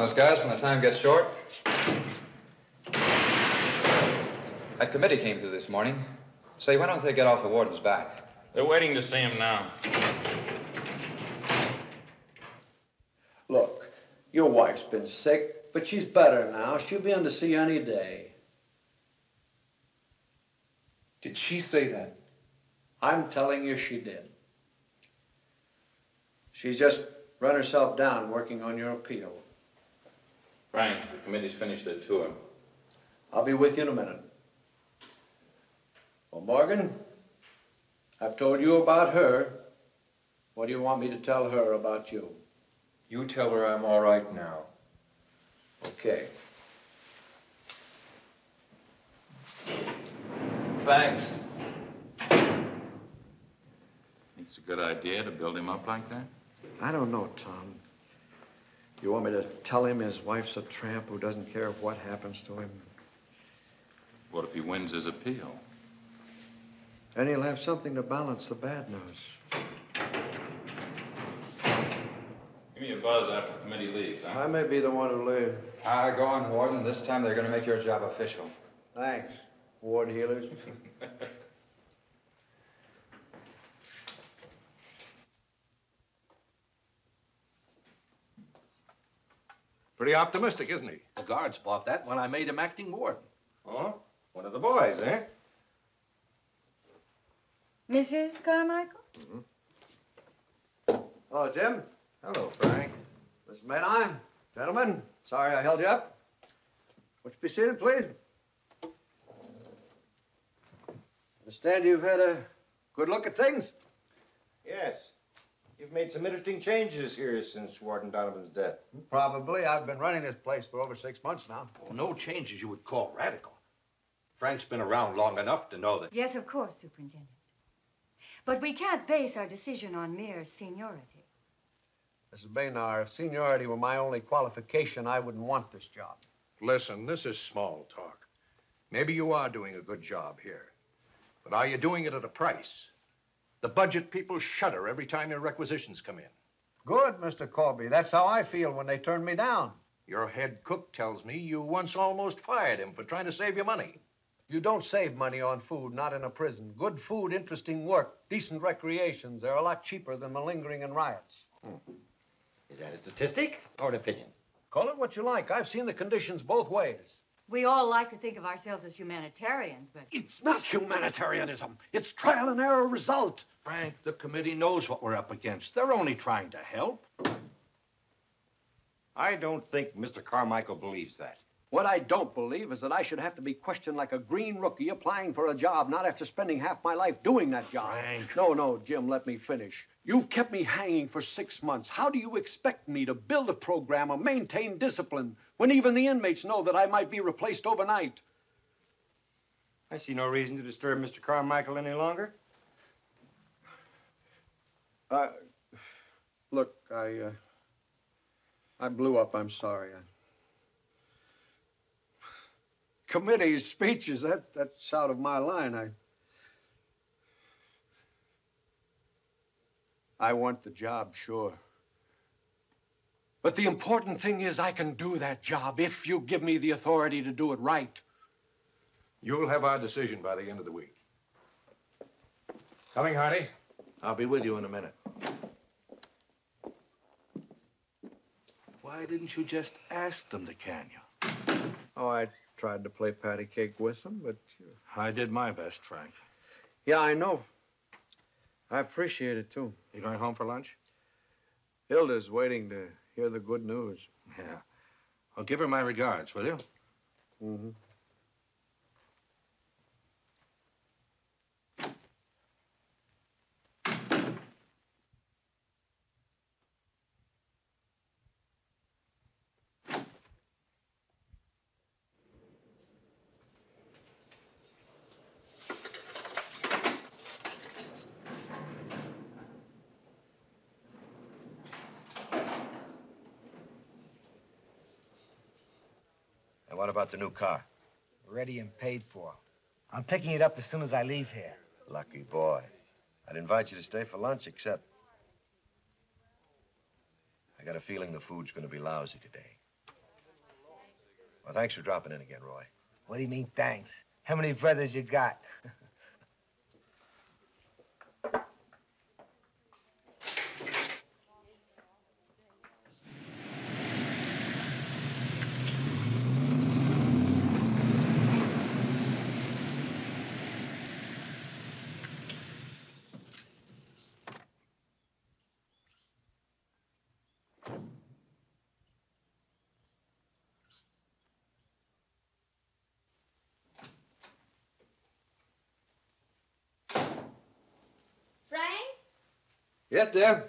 on those guys when the time gets short. That committee came through this morning. Say, why don't they get off the warden's back? They're waiting to see him now. Look, your wife's been sick, but she's better now. She'll be in to see you any day. Did she say that? I'm telling you she did. She's just run herself down working on your appeal. Frank, the committee's finished their tour. I'll be with you in a minute. Well, Morgan, I've told you about her. What do you want me to tell her about you? You tell her I'm all right now. Okay. Thanks. Think it's a good idea to build him up like that? I don't know, Tom. You want me to tell him his wife's a tramp who doesn't care what happens to him? What if he wins his appeal? Then he'll have something to balance the bad news. Give me a buzz after the committee leaves, huh? I may be the one who leave. Ah, go on, Warden. This time they're going to make your job official. Thanks, ward healers. Pretty optimistic, isn't he? The guards bought that when I made him acting warden. Oh, one of the boys, eh? Mrs. Carmichael? Hello, Jim. Hello, Frank. Miss Maynine. Gentlemen, sorry I held you up. Would you be seated, please? Understand you've had a good look at things? Yes. You've made some interesting changes here since Warden Donovan's death. Probably. I've been running this place for over six months now. Oh, no changes you would call radical. Frank's been around long enough to know that. Yes, of course, Superintendent. But we can't base our decision on mere seniority. Mrs. Baynar, if seniority were my only qualification, I wouldn't want this job. Listen, this is small talk. Maybe you are doing a good job here. But are you doing it at a price? The budget people shudder every time your requisitions come in. Good, Mr. Corby. That's how I feel when they turn me down. Your head cook tells me you once almost fired him for trying to save your money. You don't save money on food, not in a prison. Good food, interesting work, decent recreations, they're a lot cheaper than malingering and riots. Hmm. Is that a statistic or an opinion? Call it what you like. I've seen the conditions both ways. We all like to think of ourselves as humanitarians, but It's not humanitarianism. It's trial and error result. Frank, the committee knows what we're up against. They're only trying to help. I don't think Mr. Carmichael believes that. What I don't believe is that I should have to be questioned like a green rookie applying for a job, not after spending half my life doing that job. Frank. No, no, Jim, let me finish. You've kept me hanging for six months. How do you expect me to build a program or maintain discipline when even the inmates know that I might be replaced overnight? I see no reason to disturb Mr. Carmichael any longer. Uh, look, I, uh, I blew up. I'm sorry. I... Committees, speeches, that, that's out of my line. I, I want the job, sure. But the important thing is I can do that job if you give me the authority to do it right. You'll have our decision by the end of the week. Coming, Hardy? I'll be with you in a minute. Why didn't you just ask them to can you? Oh, I tried to play patty cake with them, but I did my best, Frank. yeah, I know. I appreciate it too. You going home for lunch? Hilda's waiting to hear the good news. Yeah. Well, give her my regards, will you? Mm-hmm. About the new car? Ready and paid for. I'm picking it up as soon as I leave here. Lucky boy. I'd invite you to stay for lunch, except. I got a feeling the food's going to be lousy today. Well, thanks for dropping in again, Roy. What do you mean, thanks? How many brothers you got? Frank, Yes, dear.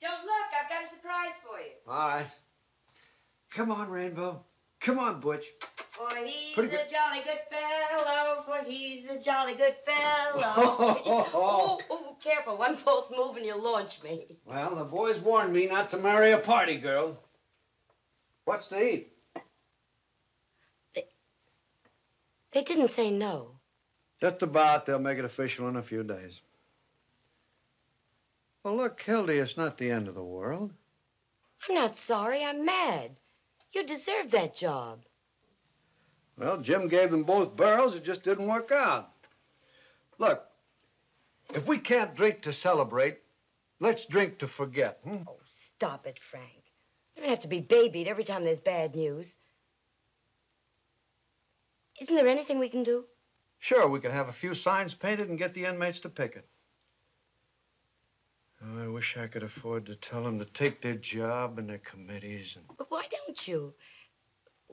don't look. I've got a surprise for you. All right. Come on, Rainbow. Come on, Butch. For he's Pretty a good. jolly good fellow, for he's a jolly good fellow. Oh. oh, oh, careful. One false move and you'll launch me. Well, the boys warned me not to marry a party girl. What's to eat? They didn't say no. Just about. They'll make it official in a few days. Well, look, Hildy, it's not the end of the world. I'm not sorry. I'm mad. You deserve that job. Well, Jim gave them both barrels. It just didn't work out. Look, if we can't drink to celebrate, let's drink to forget. Hmm? Oh, stop it, Frank. You don't have to be babied every time there's bad news. Isn't there anything we can do? Sure, we can have a few signs painted and get the inmates to picket. Oh, Oh, I wish I could afford to tell them to take their job and their committees and. But why don't you?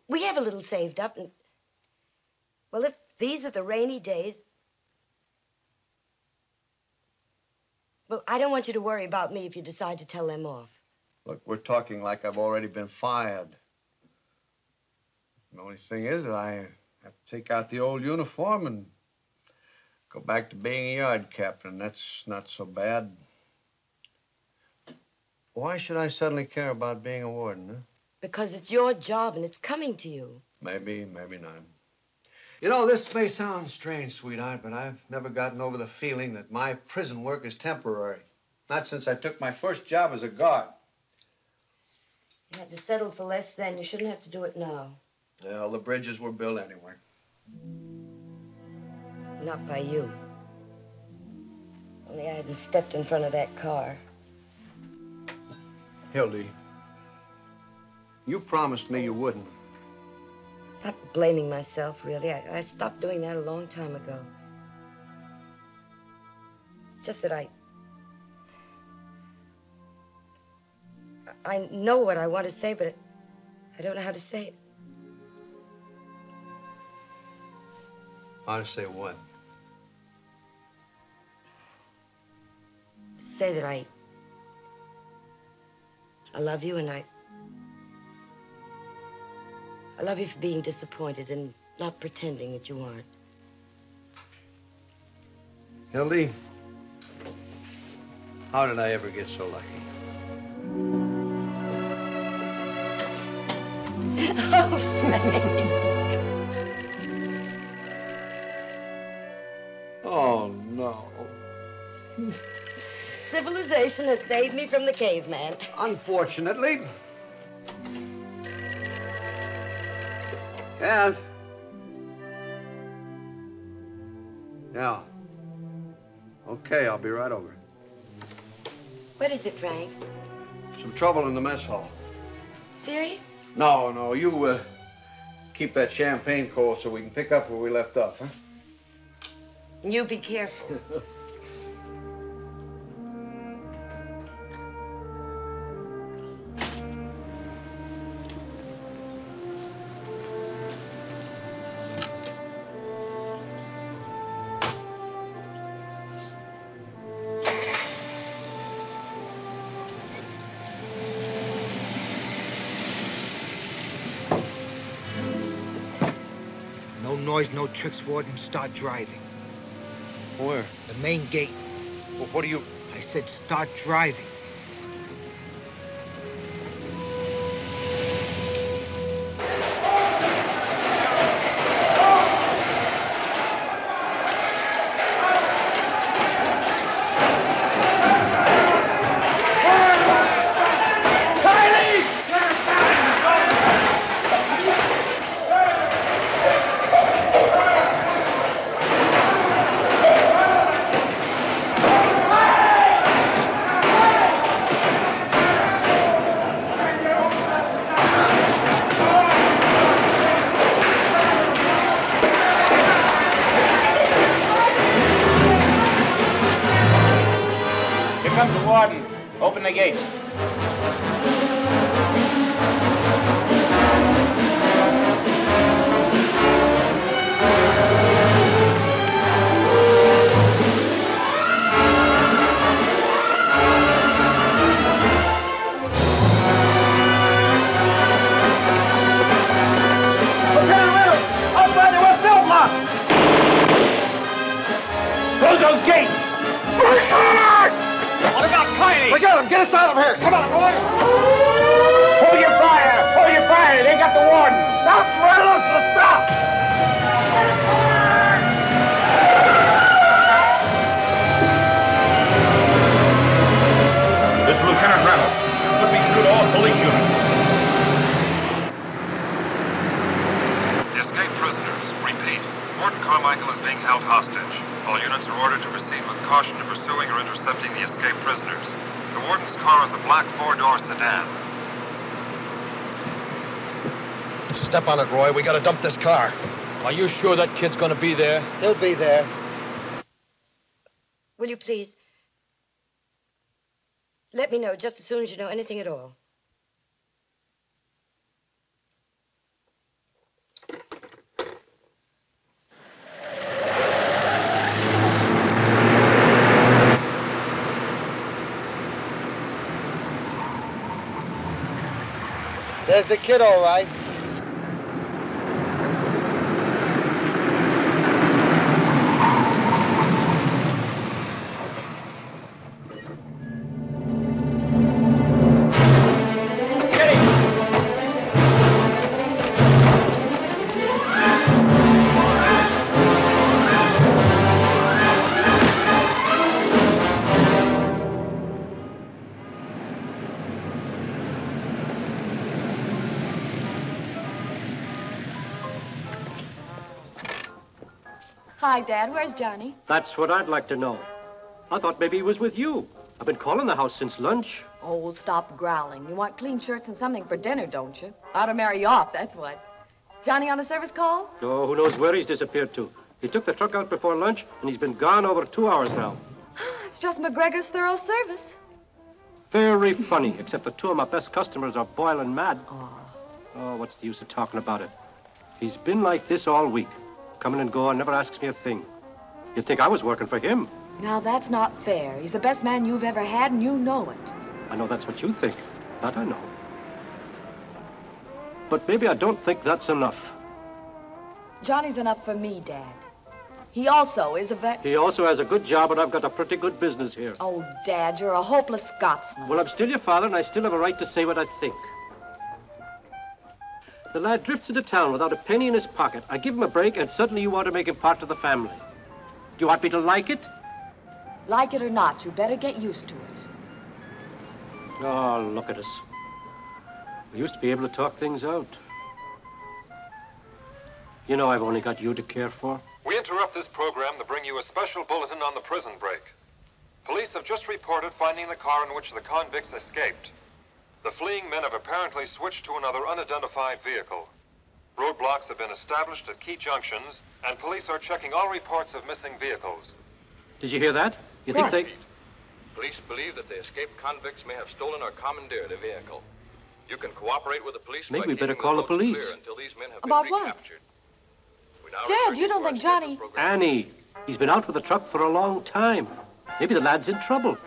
We have a little saved up, and. Well, if these are the rainy days. Well, I don't want you to worry about me if you decide to tell them off. Look, we're talking like I've already been fired. The only thing is that I have to take out the old uniform and go back to being a yard captain. That's not so bad. Why should I suddenly care about being a warden, huh? Because it's your job and it's coming to you. Maybe, maybe not. You know, this may sound strange, sweetheart, but I've never gotten over the feeling that my prison work is temporary. Not since I took my first job as a guard. You had to settle for less then. You shouldn't have to do it now. Well, the bridges were built anyway. Not by you. Only I hadn't stepped in front of that car. Hildy, you promised me you wouldn't. Not blaming myself, really. I, I stopped doing that a long time ago. It's just that I. I know what I want to say, but I don't know how to say it. How to say what? Say that I. I love you and I. I love you for being disappointed and not pretending that you aren't. Hildy, how did I ever get so lucky? oh, Frank. Oh, no. Civilization has saved me from the caveman. Unfortunately. Yes. Yeah. Okay, I'll be right over. What is it, Frank? Some trouble in the mess hall. Serious? No, no, you uh, keep that champagne cold so we can pick up where we left off, huh? You be careful. No noise, no tricks, Warden. Start driving. Where? The main gate. Well, what do you... I said start driving. Step on it, Roy. We gotta dump this car. Are you sure that kid's gonna be there? He'll be there. Will you please? Let me know just as soon as you know anything at all. There's the kid, all right. Hi, Dad. Where's Johnny? That's what I'd like to know. I thought maybe he was with you. I've been calling the house since lunch. Oh, stop growling. You want clean shirts and something for dinner, don't you? Ought to marry you off, that's what. Johnny on a service call? Oh, who knows where he's disappeared to. He took the truck out before lunch, and he's been gone over two hours now. It's just McGregor's thorough service. Very funny, except the two of my best customers are boiling mad. Oh. Oh, what's the use of talking about it? He's been like this all week. Coming and going, never asks me a thing. You'd think I was working for him. Now, that's not fair. He's the best man you've ever had, and you know it. I know that's what you think. That I know. But maybe I don't think that's enough. Johnny's enough for me, Dad. He also is a vet. He also has a good job, and I've got a pretty good business here. Oh, Dad, you're a hopeless Scotsman. Well, I'm still your father, and I still have a right to say what I think. The lad drifts into town without a penny in his pocket. I give him a break, and suddenly you want to make him part of the family. Do you want me to like it? Like it or not, you better get used to it. Oh, look at us. We used to be able to talk things out. You know I've only got you to care for. We interrupt this program to bring you a special bulletin on the prison break. Police have just reported finding the car in which the convicts escaped. The fleeing men have apparently switched to another unidentified vehicle. Roadblocks have been established at key junctions, and police are checking all reports of missing vehicles. Did you hear that? You think they... Police believe that the escaped convicts may have stolen or commandeered a vehicle. You can cooperate with the police Maybe by we better call the roads police. until these men have About been what? recaptured. We now Dad, you don't think Johnny... Annie, he's been out with the truck for a long time. Maybe the lad's in trouble.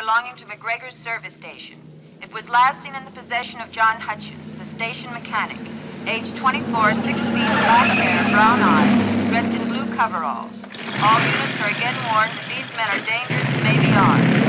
Belonging to McGregor's service station. It was last seen in the possession of John Hutchins, the station mechanic. Age 24, six feet, black hair, brown eyes, dressed in blue coveralls. All units are again warned that these men are dangerous and may be armed.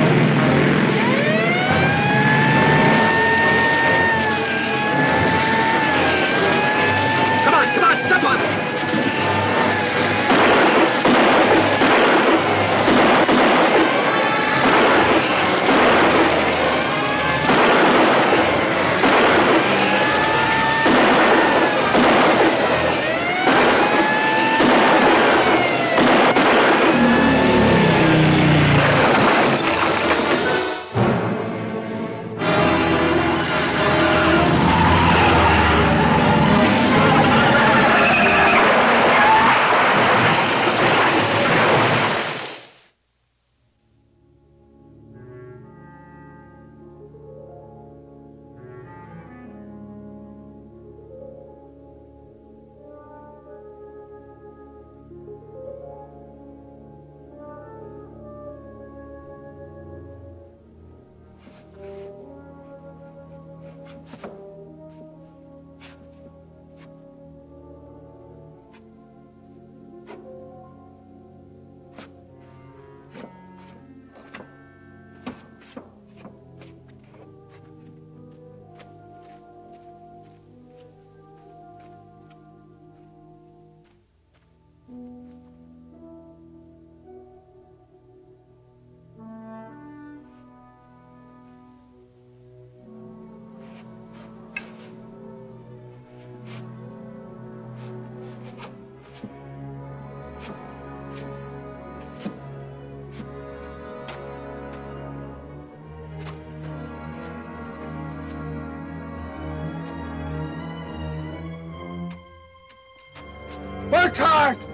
Burkhardt!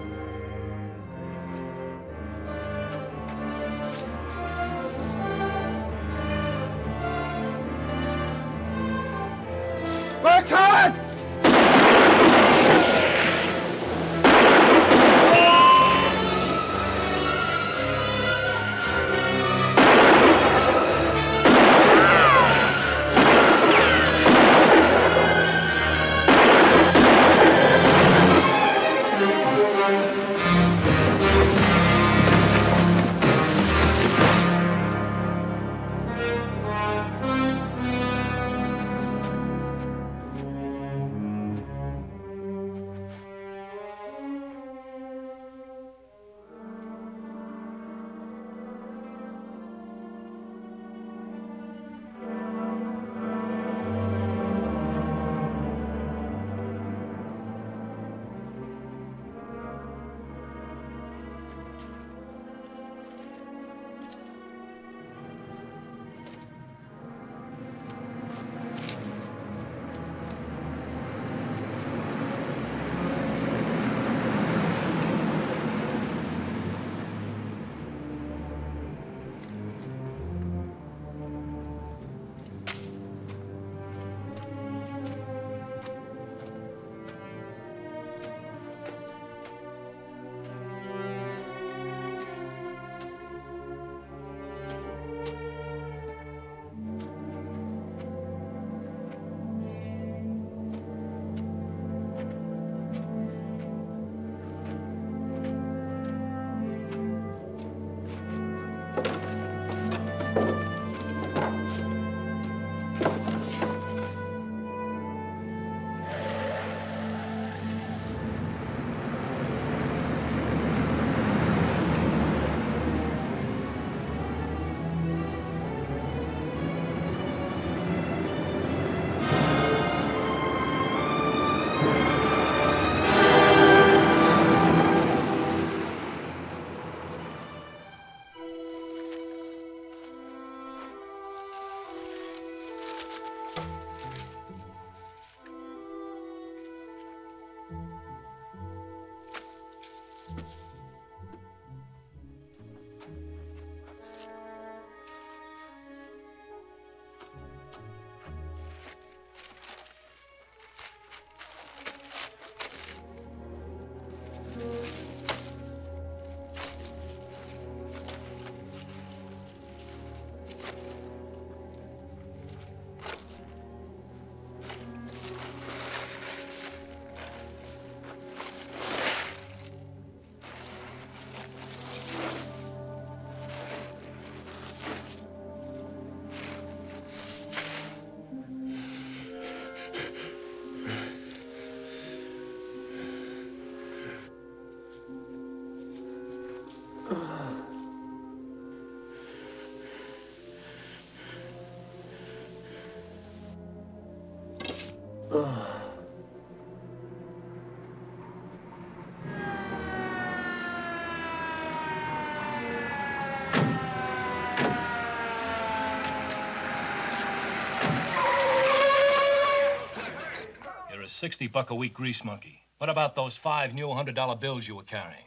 60 buck a week grease monkey. What about those five new $100 bills you were carrying?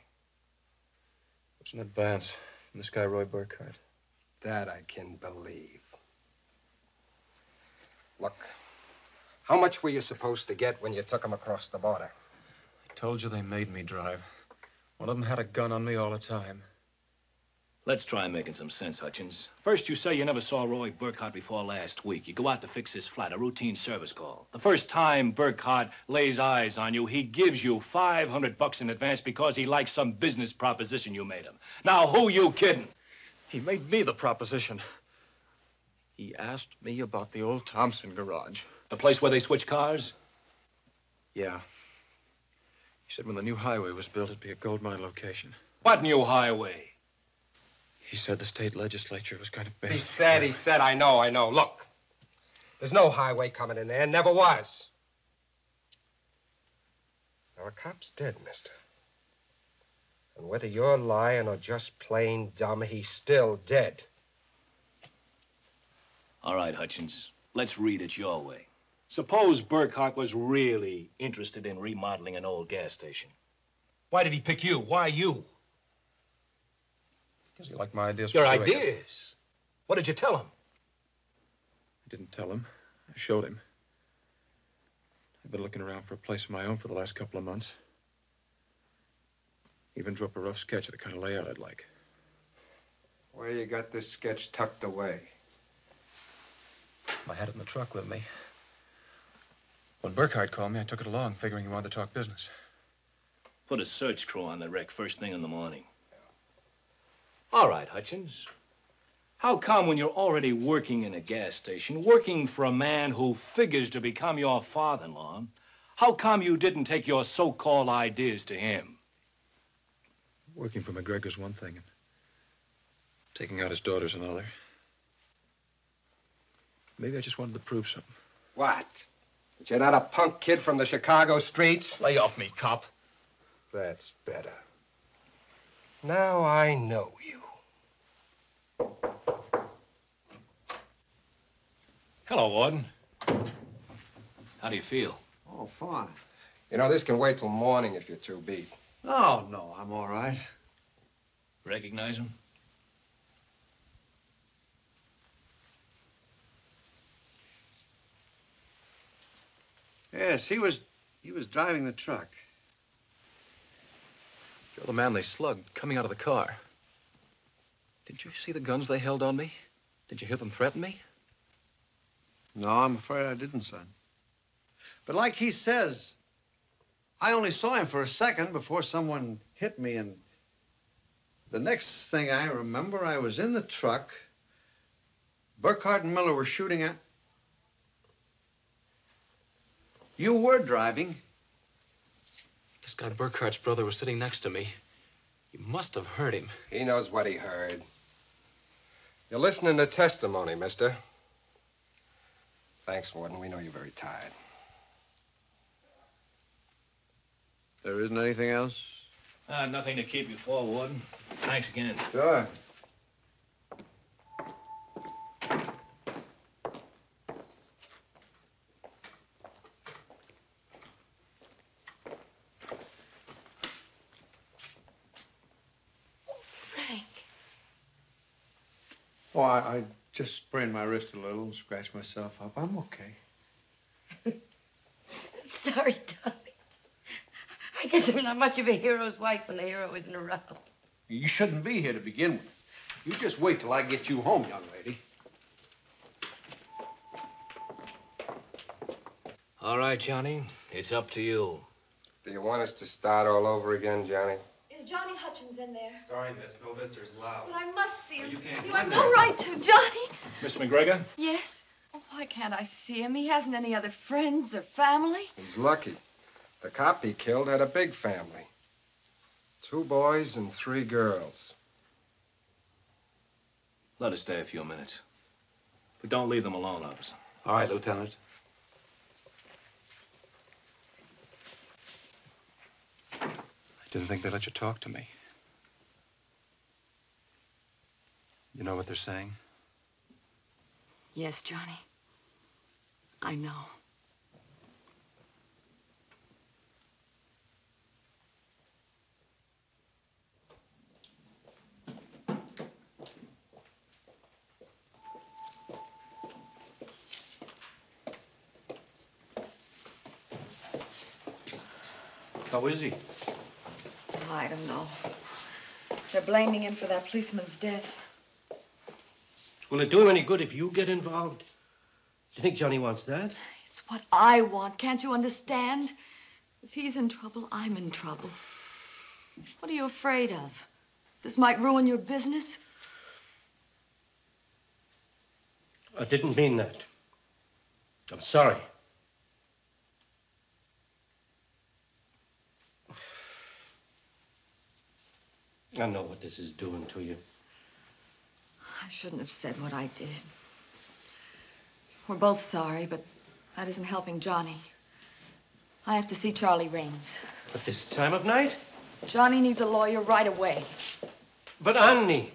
It's an advance from this guy, Roy Burkhardt. That I can believe. Look, how much were you supposed to get when you took him across the border? I told you they made me drive. One of them had a gun on me all the time. Let's try making some sense, Hutchins. First, you say you never saw Roy Burkhardt before last week. You go out to fix his flat, a routine service call. The first time Burkhardt lays eyes on you, he gives you 500 bucks in advance because he likes some business proposition you made him. Now, who you kidding? He made me the proposition. He asked me about the old Thompson garage. The place where they switch cars? Yeah. He said when the new highway was built, it'd be a gold mine location. What new highway? He said the state legislature was going to pay. He said, he said, I know, I know. Look, there's no highway coming in there, never was. Now, a cop's dead, mister. And whether you're lying or just plain dumb, he's still dead. All right, Hutchins. Let's read it your way. Suppose Burkhardt was really interested in remodeling an old gas station. Why did he pick you? Why you? Because he liked my ideas. Your for Ragan. ideas? What did you tell him? I didn't tell him. I showed him. I've been looking around for a place of my own for the last couple of months. Even drew up a rough sketch of the kind of layout I'd like. Where you got this sketch tucked away? I had it in the truck with me. When Burkhardt called me, I took it along, figuring he wanted to talk business. Put a search crew on the wreck first thing in the morning. All right, Hutchins. How come when you're already working in a gas station, working for a man who figures to become your father-in-law, how come you didn't take your so-called ideas to him? Working for McGregor's one thing, and taking out his daughter's another. Maybe I just wanted to prove something. What? That you're not a punk kid from the Chicago streets? Lay off me, cop. That's better. Now I know you. Hello, Warden. How do you feel? Oh, fine. You know, this can wait till morning if you're too beat. Oh, no, I'm all right. Recognize him? Yes, he was he was driving the truck. You're the man they slugged coming out of the car. Didn't you see the guns they held on me? Did you hear them threaten me? No, I'm afraid I didn't, son. But like he says, I only saw him for a second before someone hit me, and the next thing I remember, I was in the truck. Burkhardt and Miller were shooting at. You were driving. This guy Burkhardt's brother was sitting next to me. You must have heard him. He knows what he heard. You're listening to testimony, mister. Thanks, Warden. We know you're very tired. There isn't anything else? Uh, nothing to keep you for, Warden. Thanks again. Sure. I, I just sprained my wrist a little and scratched myself up. I'm okay. Sorry, darling. I guess I'm not much of a hero's wife when the hero isn't around. You shouldn't be here to begin with. You just wait till I get you home, young lady. All right, Johnny. It's up to you. Do you want us to start all over again, Johnny? Is Johnny Hutchins in there? Sorry, miss. No visitors allowed. But I must see oh, him. you can't You have no there. right to, Johnny. Miss McGregor? Yes. Oh, why can't I see him? He hasn't any other friends or family. He's lucky. The cop he killed had a big family. Two boys and three girls. Let us stay a few minutes. But don't leave them alone, officer. All right, Lieutenant. Didn't think they'd let you talk to me. You know what they're saying? Yes, Johnny. I know. How is he? Oh, I don't know. They're blaming him for that policeman's death. Will it do him any good if you get involved? Do you think Johnny wants that? It's what I want. Can't you understand? If he's in trouble, I'm in trouble. What are you afraid of? This might ruin your business? I didn't mean that. I'm sorry. I know what this is doing to you. I shouldn't have said what I did. We're both sorry, but that isn't helping Johnny. I have to see Charlie Raines. At this time of night? Johnny needs a lawyer right away. But Annie.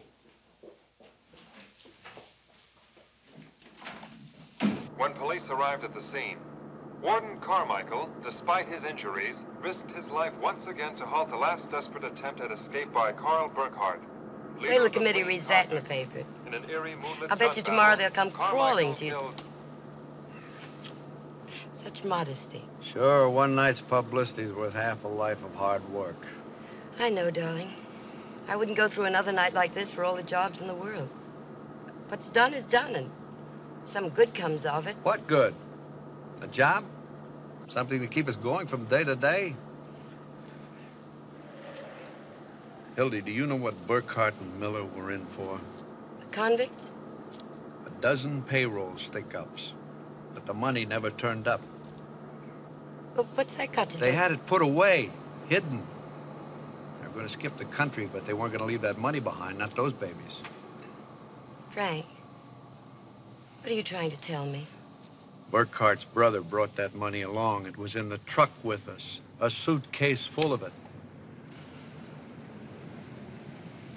When police arrived at the scene, Warden Carmichael, despite his injuries, risked his life once again to halt the last desperate attempt at escape by Carl Burkhardt. Wait till the committee reads that in the paper. In an eerie moonlit I'll bet you tomorrow battle, they'll come Carmichael crawling to you. killed Such modesty. Sure, one night's publicity's worth half a life of hard work. I know, darling. I wouldn't go through another night like this for all the jobs in the world. What's done is done, and some good comes of it. What good? A job? Something to keep us going from day to day? Hildy, do you know what Burkhardt and Miller were in for? Convicts? A dozen payroll stick-ups. But the money never turned up. Well, what's that got to They do? had it put away, hidden. They were going to skip the country, but they weren't going to leave that money behind, not those babies. Frank, what are you trying to tell me? Burkhardt's brother brought that money along. It was in the truck with us, a suitcase full of it.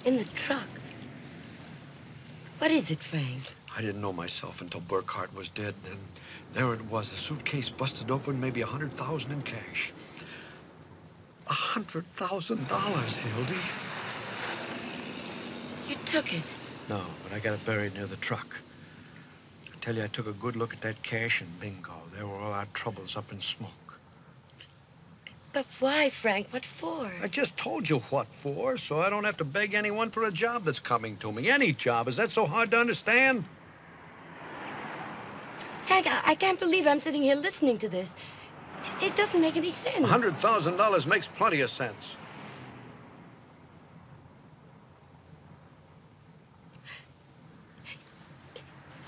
In the truck. What is it, Frank? I didn't know myself until Burkhardt was dead, and there it was, the suitcase busted open, maybe a hundred thousand in cash. A hundred thousand dollars, Hildy. You took it. No, but I got it buried near the truck. I tell you, I took a good look at that cash, and bingo, there were all our troubles up in smoke. But why, Frank? What for? I just told you what for, so I don't have to beg anyone for a job that's coming to me. Any job. Is that so hard to understand? Frank, I, I can't believe I'm sitting here listening to this. It doesn't make any sense. A hundred thousand dollars makes plenty of sense.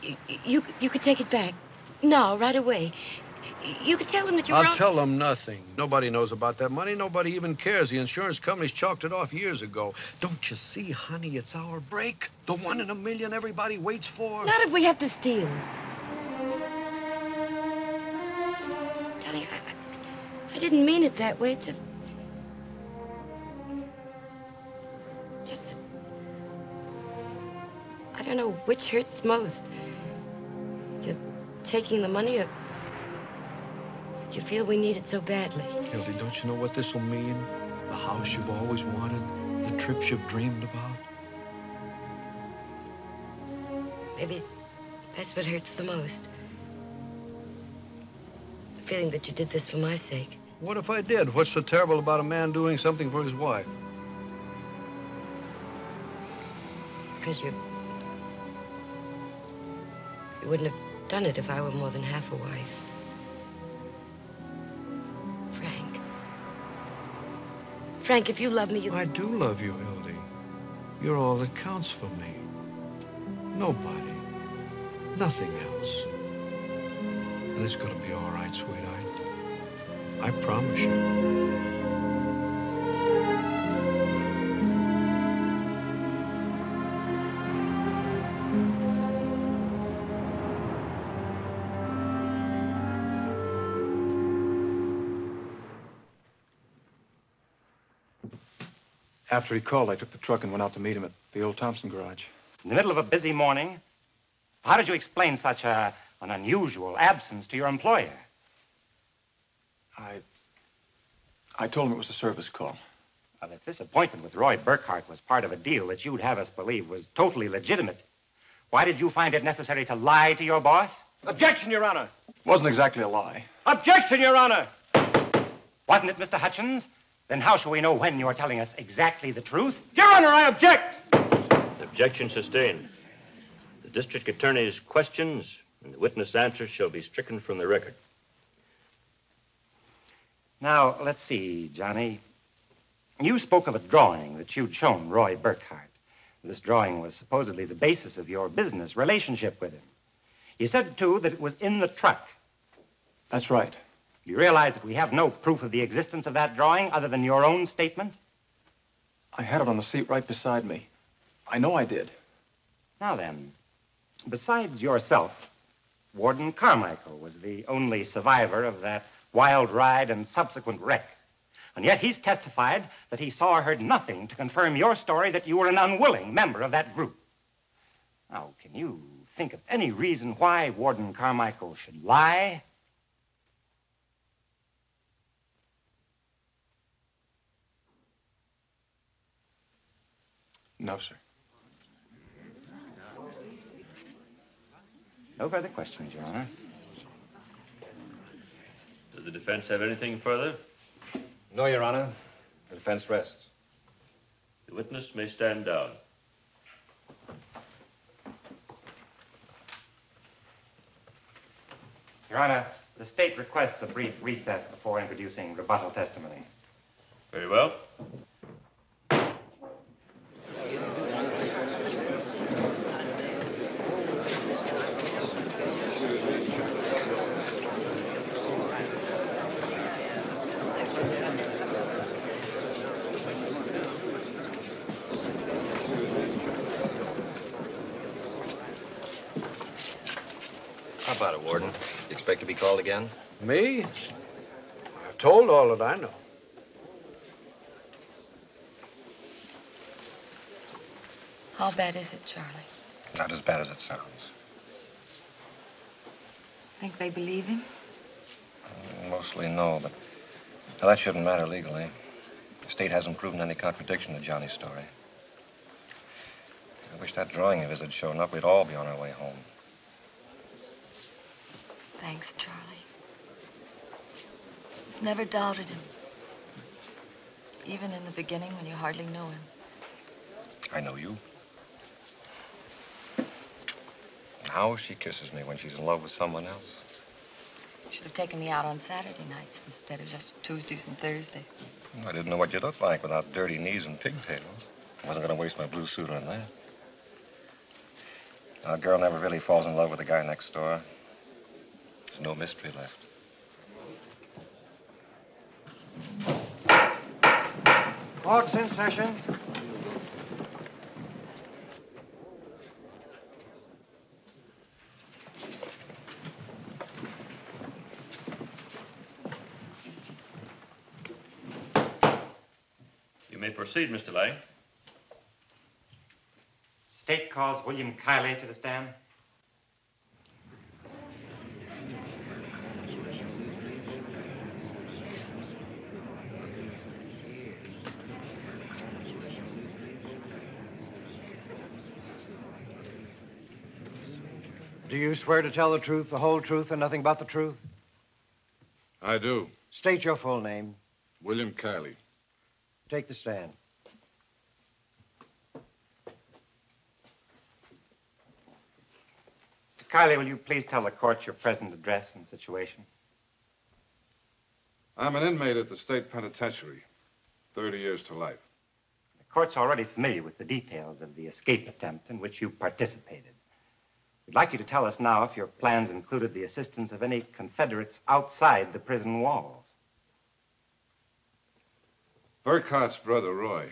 You, you, you could take it back. Now, right away. You could tell them that you're I'll wrong. tell them nothing. Nobody knows about that money. Nobody even cares. The insurance companies chalked it off years ago. Don't you see, honey? It's our break. The one in a million everybody waits for. Not if we have to steal. Darling, I, I didn't mean it that way. It's just. Just that. I don't know which hurts most. Taking the money or. Do you feel we need it so badly? Hildy, don't you know what this will mean? The house you've always wanted, the trips you've dreamed about. Maybe that's what hurts the most. The feeling that you did this for my sake. What if I did? What's so terrible about a man doing something for his wife? Because you. You wouldn't have done it if I were more than half a wife. Frank. Frank, if you love me, you. I do love you, Hildy. You're all that counts for me. Nobody. Nothing else. And it's gonna be all right, sweetheart. I promise you. After he called, I took the truck and went out to meet him at the old Thompson garage. In the middle of a busy morning? How did you explain such a, an unusual absence to your employer? I. I told him it was a service call. Well, if this appointment with Roy Burkhardt was part of a deal that you'd have us believe was totally legitimate, why did you find it necessary to lie to your boss? Objection, Your Honor. Wasn't exactly a lie. Objection, Your Honor! Wasn't it, Mr. Hutchins? Then how shall we know when you're telling us exactly the truth? Your Honor, I object! Objection sustained. The district attorney's questions and the witness answers shall be stricken from the record. Now, let's see, Johnny. You spoke of a drawing that you'd shown Roy Burkhardt. This drawing was supposedly the basis of your business relationship with him. You said, too, that it was in the truck. That's right. You realize that we have no proof of the existence of that drawing other than your own statement? I had it on the seat right beside me. I know I did. Now then, besides yourself, Warden Carmichael was the only survivor of that wild ride and subsequent wreck. And yet he's testified that he saw or heard nothing to confirm your story that you were an unwilling member of that group. Now, can you think of any reason why Warden Carmichael should lie? No, sir. No further questions, Your Honor. Does the defense have anything further? No, Your Honor. The defense rests. The witness may stand down. Your Honor, the state requests a brief recess before introducing rebuttal testimony. Very well. How about it, Warden? You expect to be called again? Me? I've told all that I know. How bad is it, Charlie? Not as bad as it sounds. Think they believe him? Mostly no, but now, that shouldn't matter legally. The state hasn't proven any contradiction to Johnny's story. I wish that drawing of his had shown up. We'd all be on our way home. Thanks, Charlie. Never doubted him. Even in the beginning when you hardly knew him. I know you. Now she kisses me when she's in love with someone else. Should have taken me out on Saturday nights instead of just Tuesdays and Thursdays. I didn't know what you looked like without dirty knees and pigtails. I wasn't going to waste my blue suit on that. A girl never really falls in love with the guy next door. There's no mystery left. Court's in session. You may proceed, Mr. Lang. State calls William Kiley to the stand. You swear to tell the truth, the whole truth, and nothing but the truth? I do. State your full name. William Kiley. Take the stand. Mr. Kiley, will you please tell the court your present address and situation? I'm an inmate at the state penitentiary. 30 years to life. The court's already familiar with the details of the escape attempt in which you participated. We'd like you to tell us now if your plans included the assistance of any Confederates outside the prison walls. Burkhardt's brother, Roy.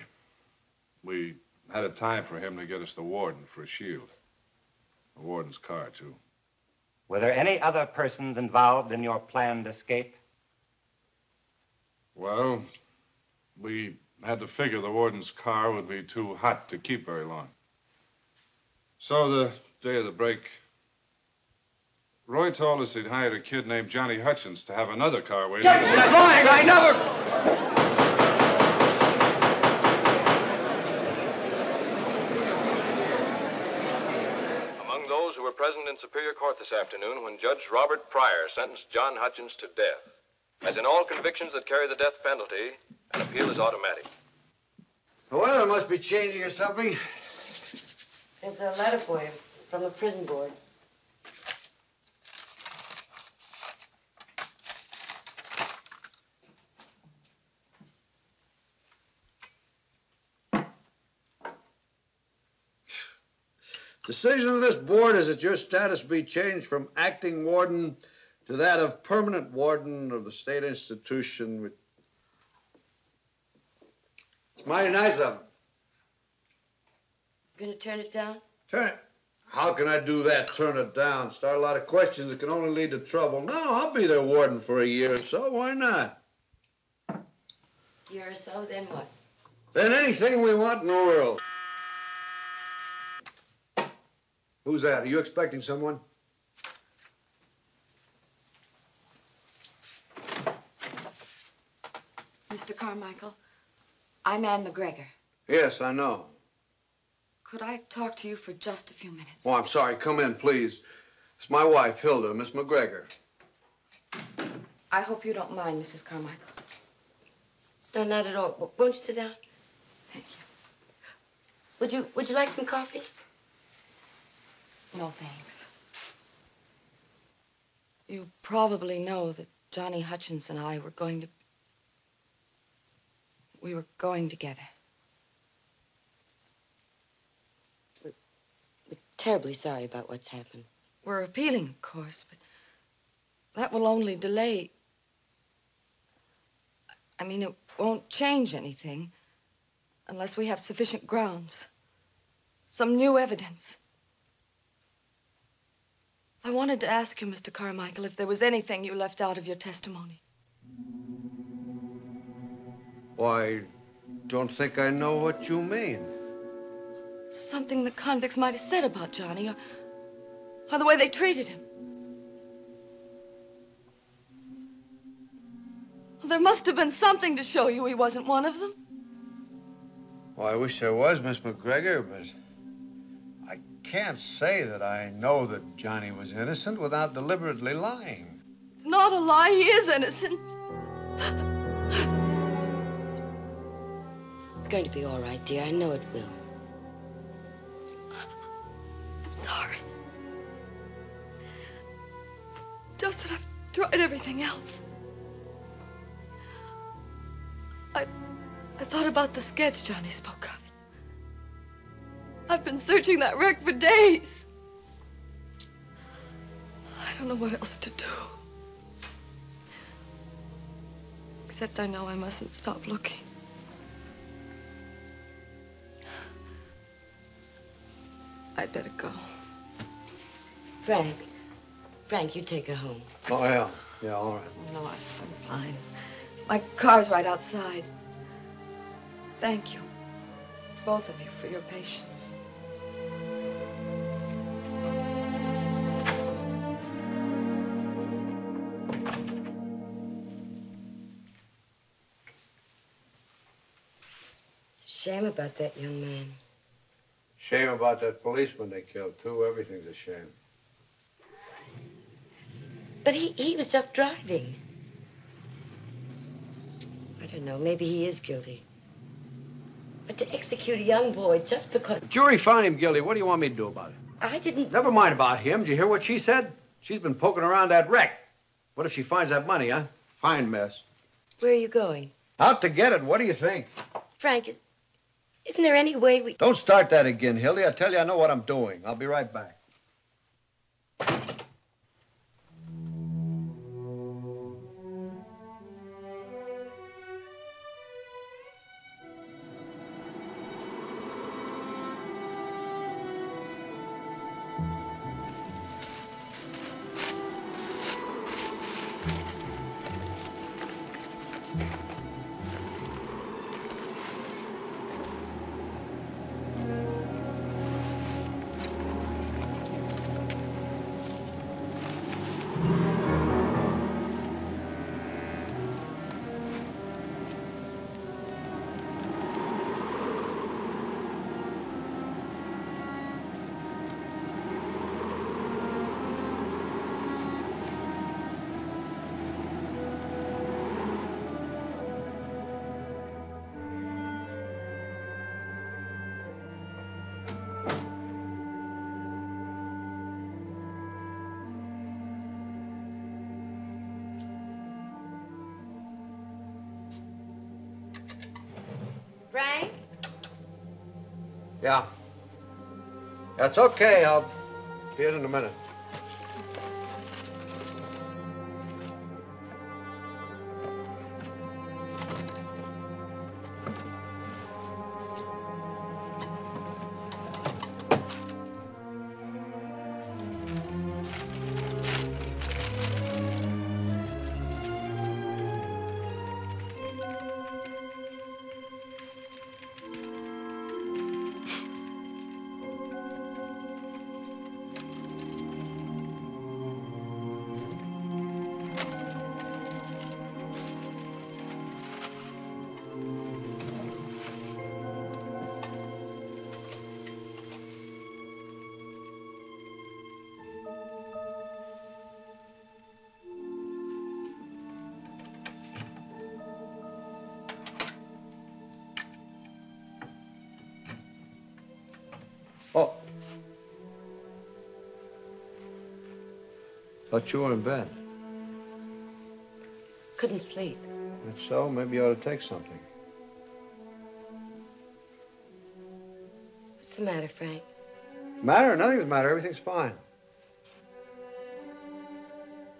We had a time for him to get us the warden for a shield. The warden's car, too. Were there any other persons involved in your planned escape? Well, we had to figure the warden's car would be too hot to keep very long. So the day of the break, Roy told us he'd hired a kid named Johnny Hutchins to have another car waiting. That's lying. I never. Among those who were present in Superior Court this afternoon when Judge Robert Pryor sentenced John Hutchins to death. As in all convictions that carry the death penalty, an appeal is automatic. The weather must be changing or something. There's a letter for you from the prison board. Decision of this board is that your status be changed from acting warden to that of permanent warden of the state institution. It's mighty nice of them. You Gonna turn it down? Turn it. How can I do that? Turn it down. Start a lot of questions that can only lead to trouble. No, I'll be their warden for a year or so. Why not? Year or so, then what? Then anything we want in the world. Who's that? Are you expecting someone? Mr. Carmichael, I'm Anne McGregor. Yes, I know. Could I talk to you for just a few minutes? Oh, I'm sorry. Come in, please. It's my wife, Hilda, Miss McGregor. I hope you don't mind, Mrs. Carmichael. No, not at all. W- Won't you sit down? Thank you. Would you Would you like some coffee? No, thanks. You probably know that Johnny Hutchins and I were going to. We were going together. We're terribly sorry about what's happened. We're appealing, of course, but that will only delay. I mean, it won't change anything unless we have sufficient grounds, some new evidence. I wanted to ask you, Mr. Carmichael, if there was anything you left out of your testimony. Why, don't think I know what you mean. Something the convicts might have said about Johnny, or, or the way they treated him. Well, there must have been something to show you he wasn't one of them. Well, I wish there was, Miss McGregor, but I can't say that I know that Johnny was innocent without deliberately lying. It's not a lie. He is innocent. It's going to be all right, dear. I know it will. Just that I've tried everything else. I, I thought about the sketch Johnny spoke of. I've been searching that wreck for days. I don't know what else to do. Except I know I mustn't stop looking. I'd better go. Frank. Frank, you take her home. Oh, yeah. Yeah, all right. No, I'm fine. My car's right outside. Thank you, both of you, for your patience. It's a shame about that young man. Shame about that policeman they killed, too. Everything's a shame. But he, he was just driving. I don't know. Maybe he is guilty. But to execute a young boy just because. Jury found him guilty. What do you want me to do about it? I didn't. Never mind about him. Did you hear what she said? She's been poking around that wreck. What if she finds that money, huh? Fine mess. Where are you going? Out to get it. What do you think? Frank, is, isn't there any way we. Don't start that again, Hildy. I tell you, I know what I'm doing. I'll be right back. That's okay. I'll be in in a minute. Thought you were in bed. Couldn't sleep. If so, maybe you ought to take something. What's the matter, Frank? Matter? Nothing's the matter. Everything's fine.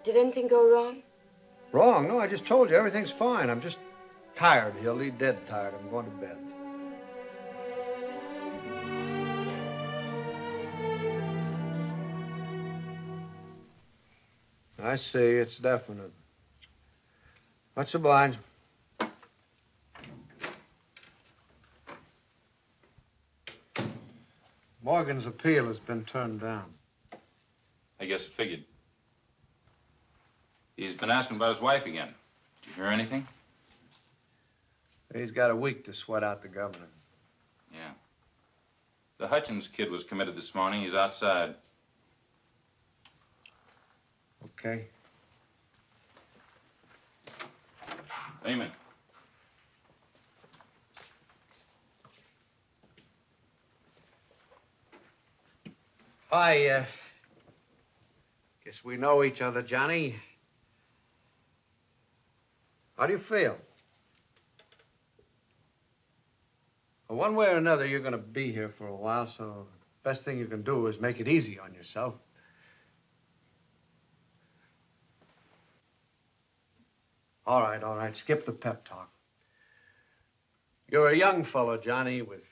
Did anything go wrong? Wrong? No, I just told you everything's fine. I'm just tired. Lead dead tired. I'm going to bed. I see. It's definite. Much obliged. Morgan's appeal has been turned down. I guess it figured. He's been asking about his wife again. Did you hear anything? He's got a week to sweat out the governor. Yeah. The Hutchins kid was committed this morning. He's outside. Okay. Amen. Hi, uh, guess we know each other, Johnny. How do you feel? Well, one way or another, you're going to be here for a while, so the best thing you can do is make it easy on yourself. All right, all right. Skip the pep talk. You're a young fellow, Johnny, with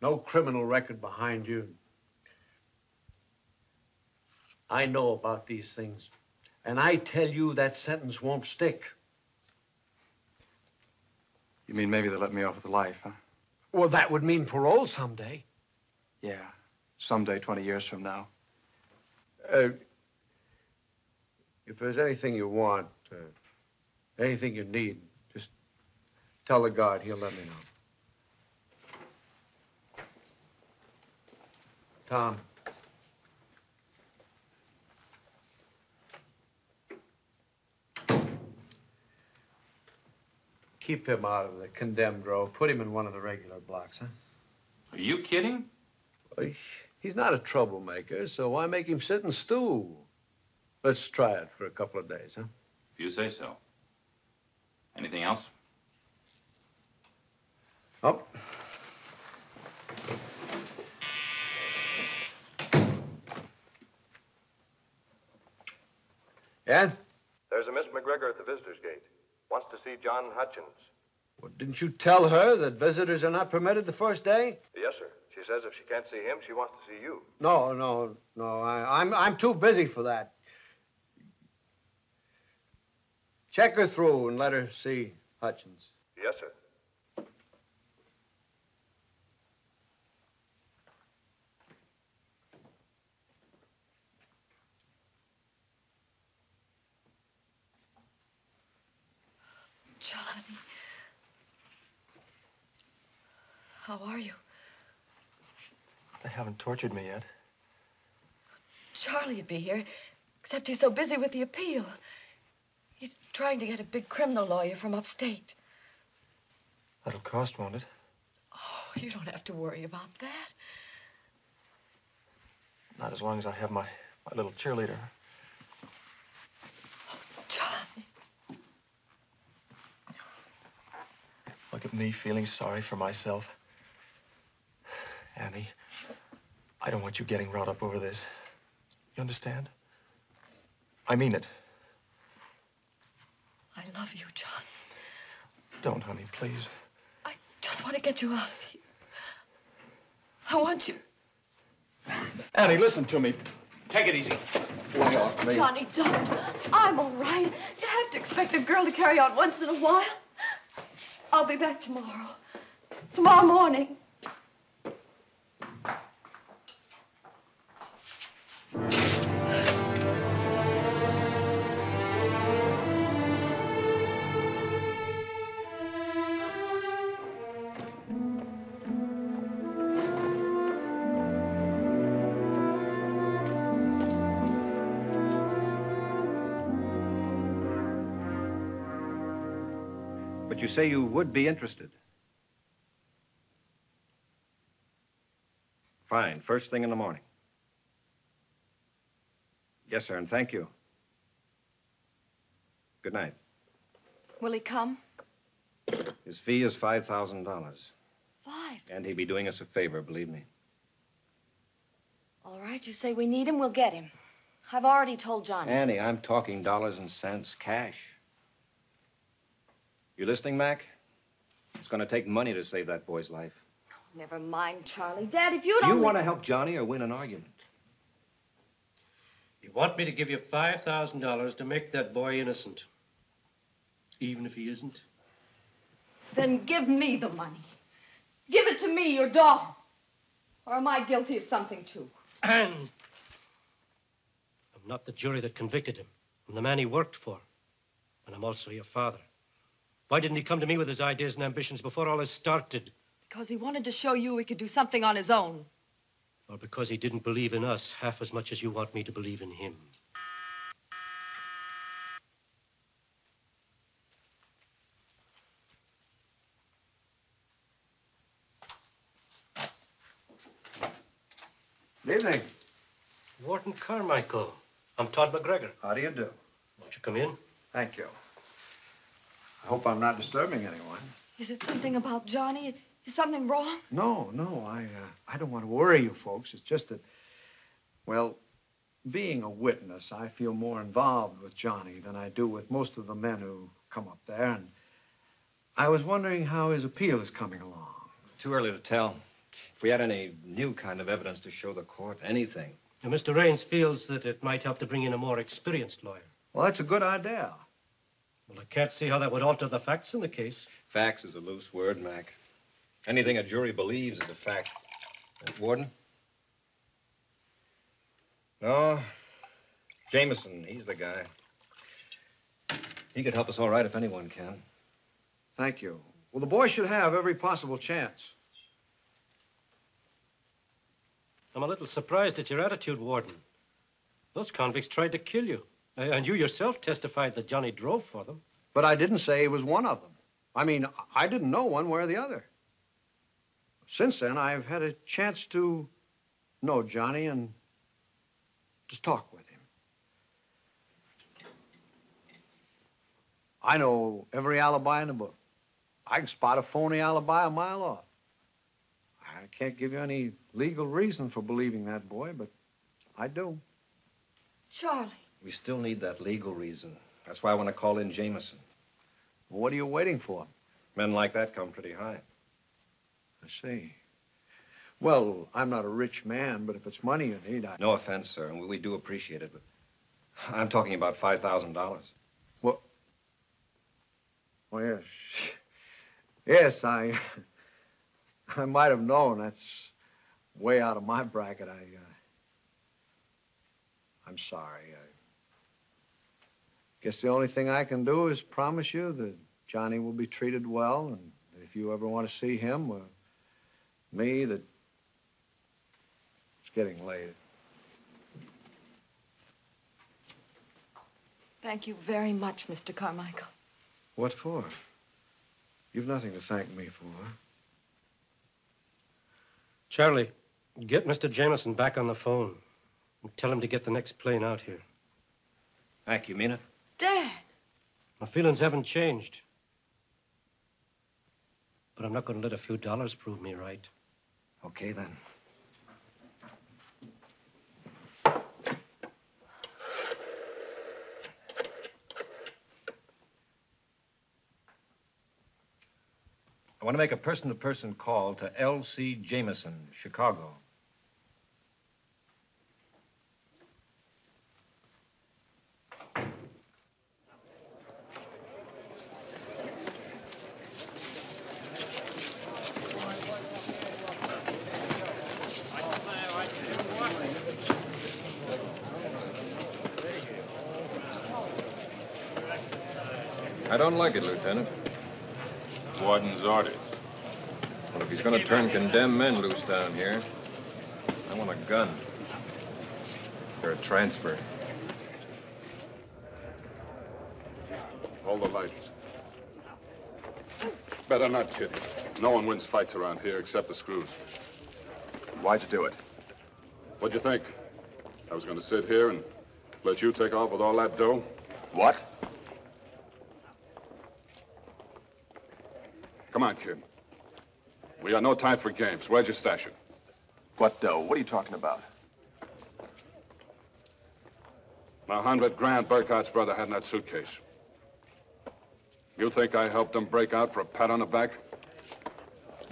no criminal record behind you. I know about these things. And I tell you that sentence won't stick. You mean maybe they'll let me off with life, huh? Well, that would mean parole someday. Yeah. Someday, 20 years from now. Uh, if there's anything you want, uh, anything you need, just tell the guard. He'll let me know. Tom. Keep him out of the condemned row. Put him in one of the regular blocks, huh? Are you kidding? He's not a troublemaker, so why make him sit and stew? Let's try it for a couple of days, huh? If you say so. Anything else? Oh. Yeah? There's a Miss McGregor at the visitor's gate. Wants to see John Hutchins. Well, didn't you tell her that visitors are not permitted the first day? Yes, sir. She says if she can't see him, she wants to see you. No, no, no. I, I'm I'm too busy for that. Check her through and let her see Hutchins. Yes, sir. Johnny. How are you? They haven't tortured me yet. Charlie'd be here, except he's so busy with the appeal. He's trying to get a big criminal lawyer from upstate. That'll cost, won't it? Oh, you don't have to worry about that. Not as long as I have my, my little cheerleader. Oh, Johnny. Look at me feeling sorry for myself. Annie, I don't want you getting wrought up over this. You understand? I mean it. I love you, John. Don't, honey, please. I just want to get you out of here. I want you. Annie, listen to me. Take it easy. Lay off me. Johnny, don't. I'm all right. You have to expect a girl to carry on once in a while. I'll be back tomorrow. Tomorrow morning. You say you would be interested. Fine. First thing in the morning. Yes, sir, and thank you. Good night. Will he come? His fee is $5,000. Five. And he'd be doing us a favor, believe me. All right, you say we need him, we'll get him. I've already told Johnny. Annie, I'm talking dollars and cents, cash. You listening, Mac? It's going to take money to save that boy's life. Oh, Never mind, Charlie. Dad, if you'd Do you only... want to help Johnny or win an argument? You want me to give you $5,000 to make that boy innocent, even if he isn't? Then give me the money. Give it to me, your daughter. Or am I guilty of something, too? And I'm not the jury that convicted him. I'm the man he worked for. And I'm also your father. Why didn't he come to me with his ideas and ambitions before all this started? Because he wanted to show you he could do something on his own. Or because he didn't believe in us half as much as you want me to believe in him? Good evening. Warden Carmichael. I'm Todd McGregor. How do you do? Won't you come in? Thank you. I hope I'm not disturbing anyone. Is it something about Johnny? Is something wrong? No, no, I, uh, I don't want to worry you folks. It's just that, well, being a witness, I feel more involved with Johnny than I do with most of the men who come up there. And I was wondering how his appeal is coming along. Too early to tell. If we had any new kind of evidence to show the court, anything. Now, Mr. Raines feels that it might help to bring in a more experienced lawyer. Well, that's a good idea. Well, I can't see how that would alter the facts in the case. Facts is a loose word, Mac. Anything a jury believes is a fact. Uh, Warden? No. Jameson, he's the guy. He could help us all right if anyone can. Thank you. Well, the boy should have every possible chance. I'm a little surprised at your attitude, Warden. Those convicts tried to kill you. Uh, And you yourself testified that Johnny drove for them. But I didn't say he was one of them. I mean, I didn't know one way or the other. Since then, I've had a chance to know Johnny and just talk with him. I know every alibi in the book. I can spot a phony alibi a mile off. I can't give you any legal reason for believing that boy, but I do. Charlie. We still need that legal reason. That's why I want to call in Jameson. What are you waiting for? Men like that come pretty high. I see. Well, I'm not a rich man, but if it's money you need, I... No offense, sir, and we, do appreciate it, but I'm talking about $5,000. Well, oh, yes. Yes, I... I might have known. That's way out of my bracket. I, uh... I'm sorry. Guess the only thing I can do is promise you that Johnny will be treated well, and if you ever want to see him or me, that it's getting late. Thank you very much, Mr. Carmichael. What for? You've nothing to thank me for. Charlie, get Mr. Jameson back on the phone and tell him to get the next plane out here. Thank you mean it? Dad. My feelings haven't changed. But I'm not going to let a few dollars prove me right. Okay, then. I want to make a person-to-person call to L.C. Jameson, Chicago. I don't like it, Lieutenant. Warden's orders. Well, if he's going to turn condemned men loose down here, I want a gun. Or a transfer. Hold the light. Better not, kid. No one wins fights around here except the screws. Why'd you do it? What'd you think? I was going to sit here and let you take off with all that dough? What? Come on, kid. We got no time for games. Where'd you stash it? What dough? What are you talking about? A hundred grand Burkhardt's brother had in that suitcase. You think I helped him break out for a pat on the back?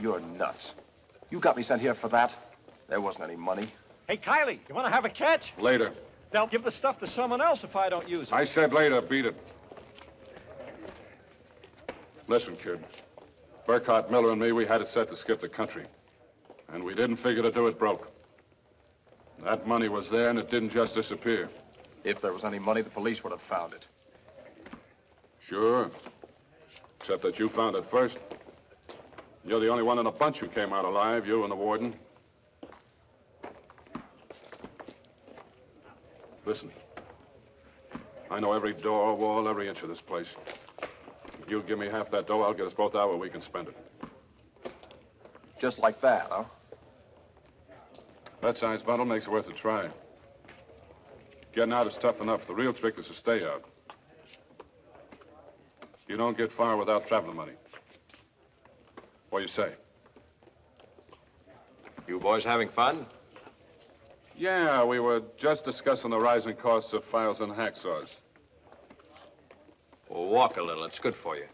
You're nuts. You got me sent here for that? There wasn't any money. Hey, Kiley, you want to have a catch? Later. They'll give the stuff to someone else if I don't use it. I said later, beat it. Listen, kid. Burkhardt, Miller, and me, we had it set to skip the country. And we didn't figure to do it broke. That money was there, and it didn't just disappear. If there was any money, the police would have found it. Sure. Except that you found it first. You're the only one in a bunch who came out alive, you and the warden. Listen. I know every door, wall, every inch of this place. If you give me half that dough, I'll get us both out where we can spend it. Just like that, huh? That size bundle makes it worth a try. Getting out is tough enough. The real trick is to stay out. You don't get far without traveling money. What do you say? You boys having fun? Yeah, we were just discussing the rising costs of files and hacksaws. Well, walk a little. It's good for you.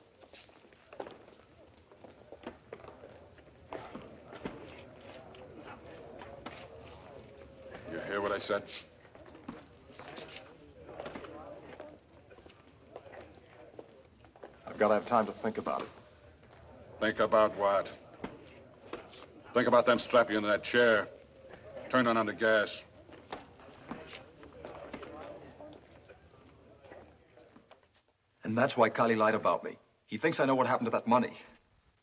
You hear what I said? I've got to have time to think about it. Think about what? Think about them strapping you into that chair, turning on the gas. And that's why Kiley lied about me. He thinks I know what happened to that money.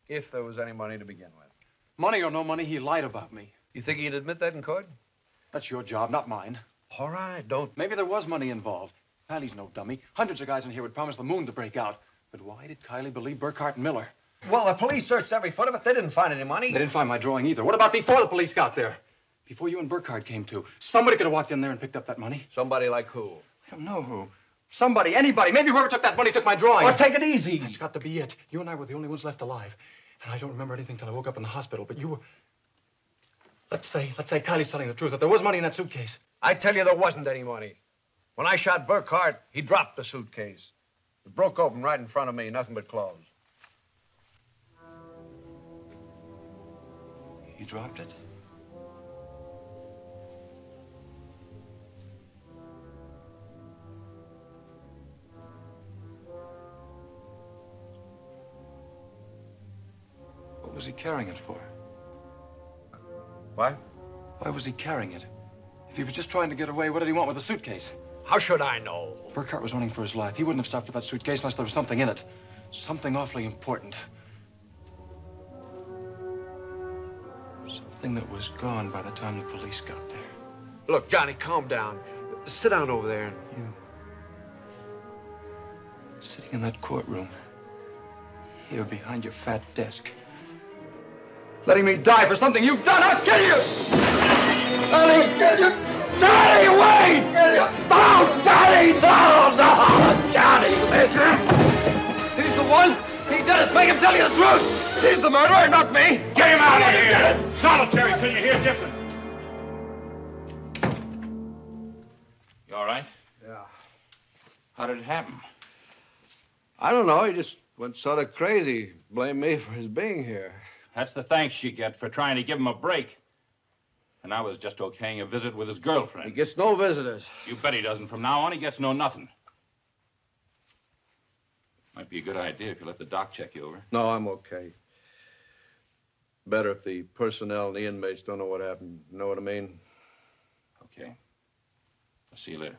If there was any money to begin with. Money or no money, he lied about me. You think he'd admit that in court? That's your job, not mine. All right, don't. Maybe there was money involved. Kiley's no dummy. Hundreds of guys in here would promise the moon to break out. But why did Kiley believe Burkhardt and Miller? Well, the police searched every foot of it. They didn't find any money. They didn't find my drawing either. What about before the police got there? Before you and Burkhardt came to. Somebody could have walked in there and picked up that money. Somebody like who? I don't know who. Somebody, anybody. Maybe whoever took that money took my drawing. Oh, take it easy. That's got to be it. You and I were the only ones left alive. And I don't remember anything till I woke up in the hospital, but you were... Let's say, let's say Kiley's telling the truth, that there was money in that suitcase. I tell you, there wasn't any money. When I shot Burkhardt, he dropped the suitcase. It broke open right in front of me, nothing but clothes. He dropped it? Was he carrying it for? What? Why was he carrying it? If he was just trying to get away, what did he want with a suitcase? How should I know? Burkhardt was running for his life. He wouldn't have stopped with that suitcase unless there was something in it. Something awfully important. Something that was gone by the time the police got there. Look, Johnny, calm down. Sit down over there. You. Sitting in that courtroom. Here behind your fat desk. Letting me die for something you've done. I'll kill you! I'll kill you! Johnny, wait! No, Johnny, no, no! Johnny, He's the one. He did it. Make him tell you the truth. He's the murderer, not me. Get him out of here! Solitary till you hear different. You all right? Yeah. How did it happen? I don't know. He just went sort of crazy. Blame me for his being here. That's the thanks you get for trying to give him a break. And I was just okaying a visit with his girlfriend. He gets no visitors. You bet he doesn't. From now on, he gets no nothing. Might be a good idea if you let the doc check you over. No, I'm okay. Better if the personnel and the inmates don't know what happened. You know what I mean? Okay. I'll see you later.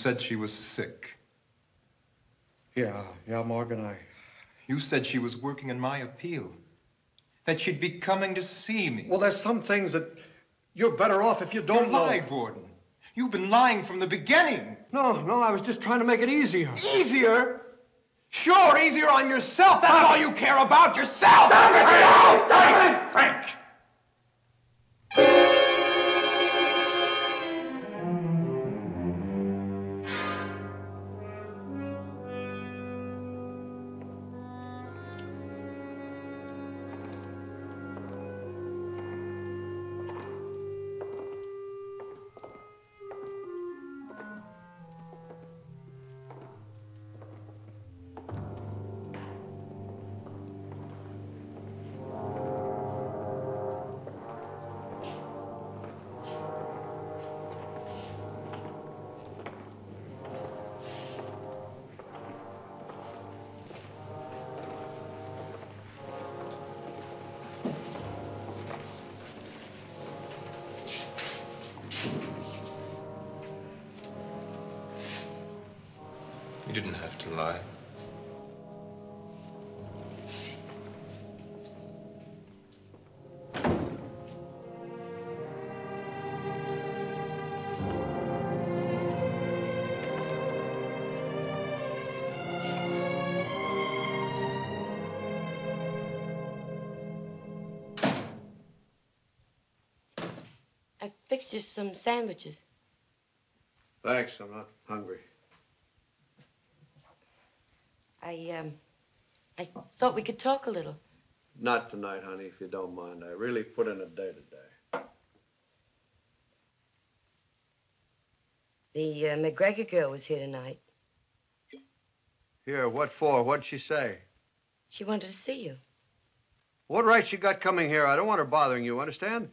Said she was sick. Yeah, yeah, Morgan, I. You said she was working in my appeal. That she'd be coming to see me. Well, there's some things that you're better off if you don't you know. lied, Warden. You've been lying from the beginning. No, no, I was just trying to make it easier. Easier? Sure, easier on yourself. That's all you care about, yourself. Stop it! Stop it! Frank. Have to lie. I fixed you some sandwiches. Thanks, I'm not hungry. I, um, I thought we could talk a little. Not tonight, honey, if you don't mind. I really put in a day today. The uh, McGregor girl was here tonight. Here, what for? What'd she say? She wanted to see you. What right she got coming here? I don't want her bothering you, understand?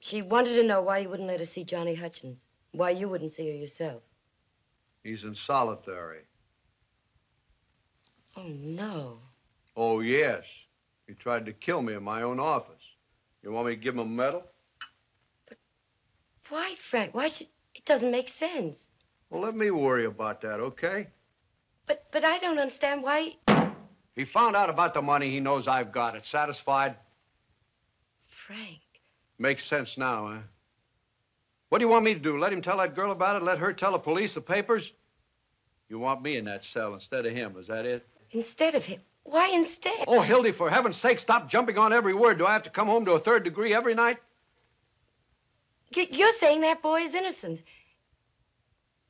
She wanted to know why you wouldn't let her see Johnny Hutchins. Why you wouldn't see her yourself. He's in solitary. Oh, no. Oh, yes. He tried to kill me in my own office. You want me to give him a medal? But Why, Frank? Why should... It doesn't make sense. Well, let me worry about that, okay? But, but I don't understand why... He found out about the money. He knows I've got it. Satisfied? Frank. Makes sense now, huh? What do you want me to do? Let him tell that girl about it? Let her tell the police, the papers? You want me in that cell instead of him, is that it? Instead of him. Why instead? Oh, Hildy, for heaven's sake, stop jumping on every word. Do I have to come home to a third degree every night? You- You're saying that boy is innocent.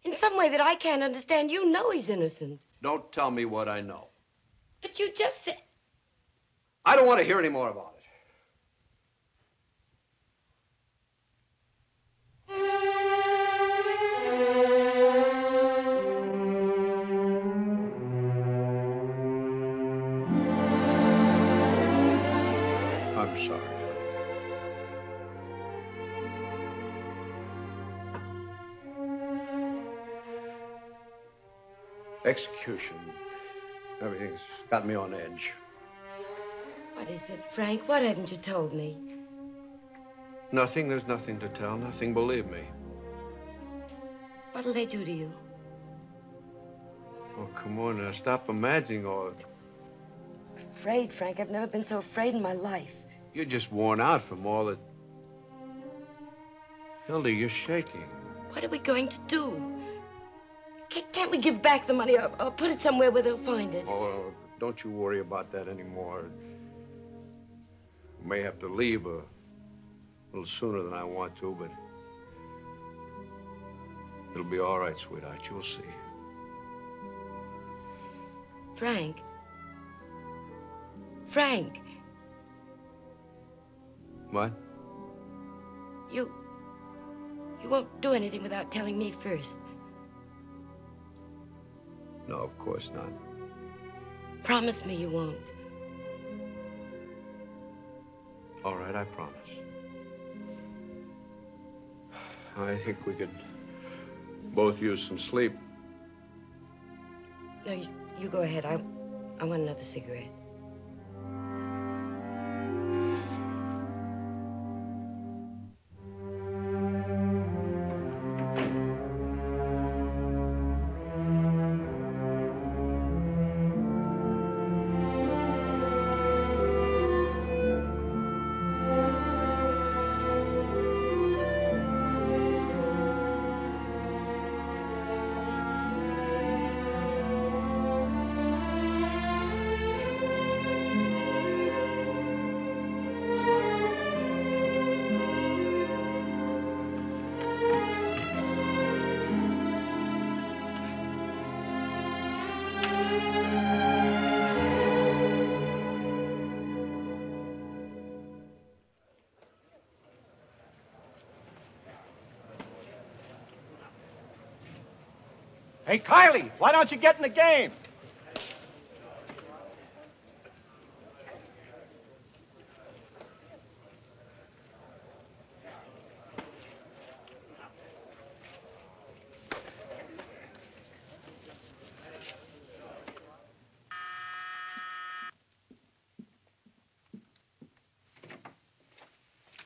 In some way that I can't understand, you know he's innocent. Don't tell me what I know. But you just said... I don't want to hear any more about it. Execution. Everything's got me on edge. What is it, Frank? What haven't you told me? Nothing, there's nothing to tell. Nothing, believe me. What'll they do to you? Oh, come on now. Stop imagining all. Afraid, Frank. I've never been so afraid in my life. You're just worn out from all that. Hildy, you're shaking. What are we going to do? Ca- Can't we give back the money or, or put it somewhere where they'll find it? Oh, don't you worry about that anymore. May have to leave a little sooner than I want to, but it'll be all right, sweetheart. You'll see. Frank. Frank, What? you. You won't do anything without telling me first. No, of course not. Promise me you won't. All right, I promise. I think we could both use some sleep. No, you, you go ahead. I, I want another cigarette. Hey, Kiley, why don't you get in the game?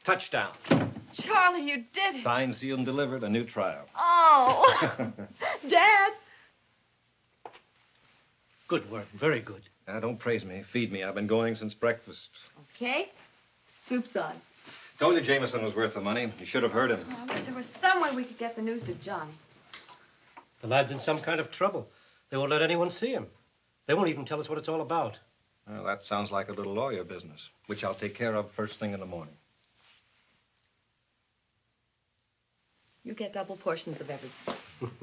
Touchdown. Charlie, you did it. Signed, sealed, and delivered. A new trial. Oh, Dad. Good work. Very good. Now, don't praise me. Feed me. I've been going since breakfast. Okay. Soup's on. Told you Jameson was worth the money. You should have heard him. I wish there was some way we could get the news to Johnny. The lad's in some kind of trouble. They won't let anyone see him. They won't even tell us what it's all about. Well, that sounds like a little lawyer business, which I'll take care of first thing in the morning. You get double portions of everything.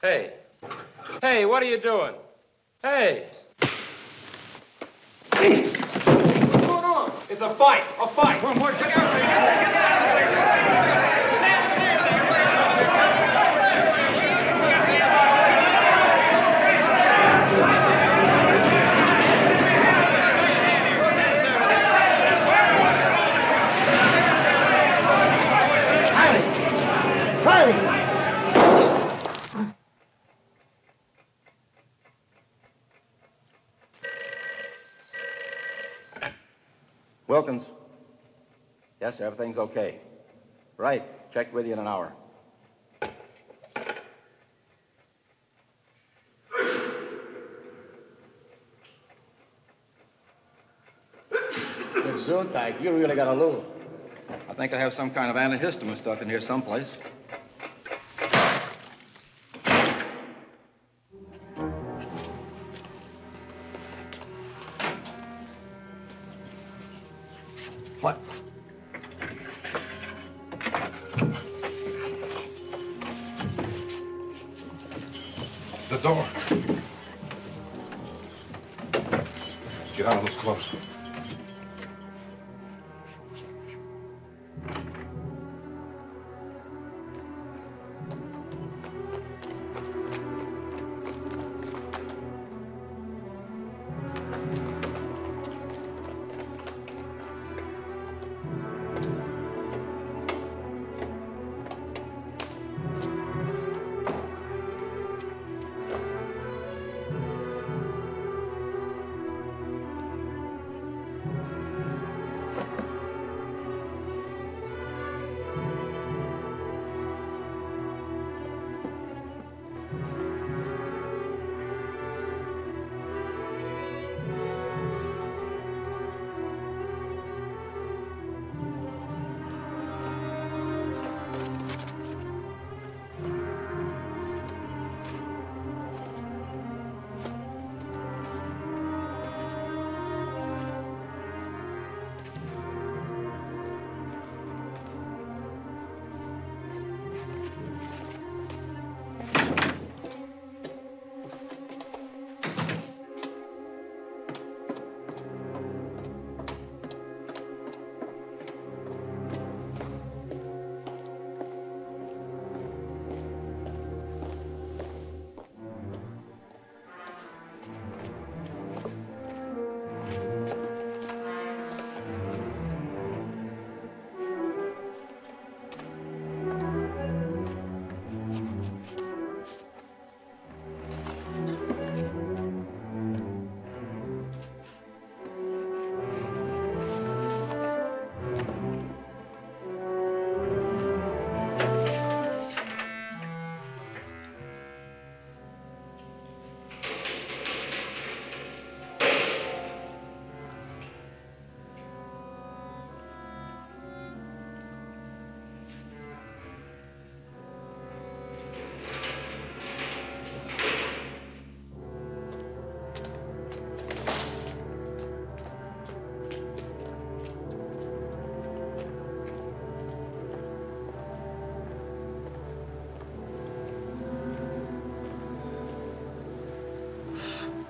Hey. Hey, what are you doing? Hey. What's going on? It's a fight. A fight. Come on, boys. Look out. Wilkins. Yes, sir, everything's okay. Right. Check with you in an hour. Gesundheit, you really got a loo. I think I have some kind of antihistamine stuff in here someplace.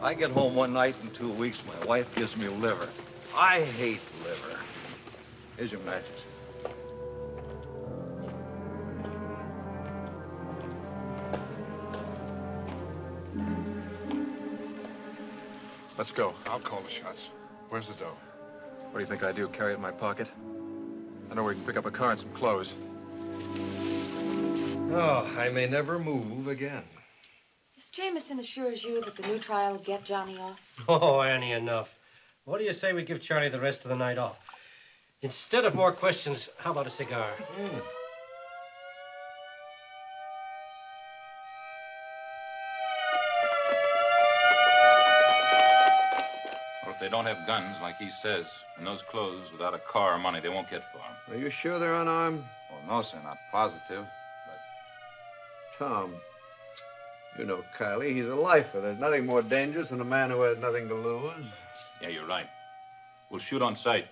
I get home one night in two weeks, my wife gives me liver. I hate liver. Here's your matches. Let's go. I'll call the shots. Where's the dough? What do you think I do? Carry it in my pocket? I know where we can pick up a car and some clothes. Oh, I may never move again. Miss Jameson assures you that the new trial will get Johnny off. Oh, Annie, enough. What do you say we give Charlie the rest of the night off? Instead of more questions, how about a cigar? Hmm. Or if they don't have guns, like he says, and those clothes without a car or money, they won't get far. Are you sure they're unarmed? Well, no, sir, not positive. but... Tom, you know Kiley. He's a lifer. There's nothing more dangerous than a man who has nothing to lose. Yeah, you're right. We'll shoot on sight.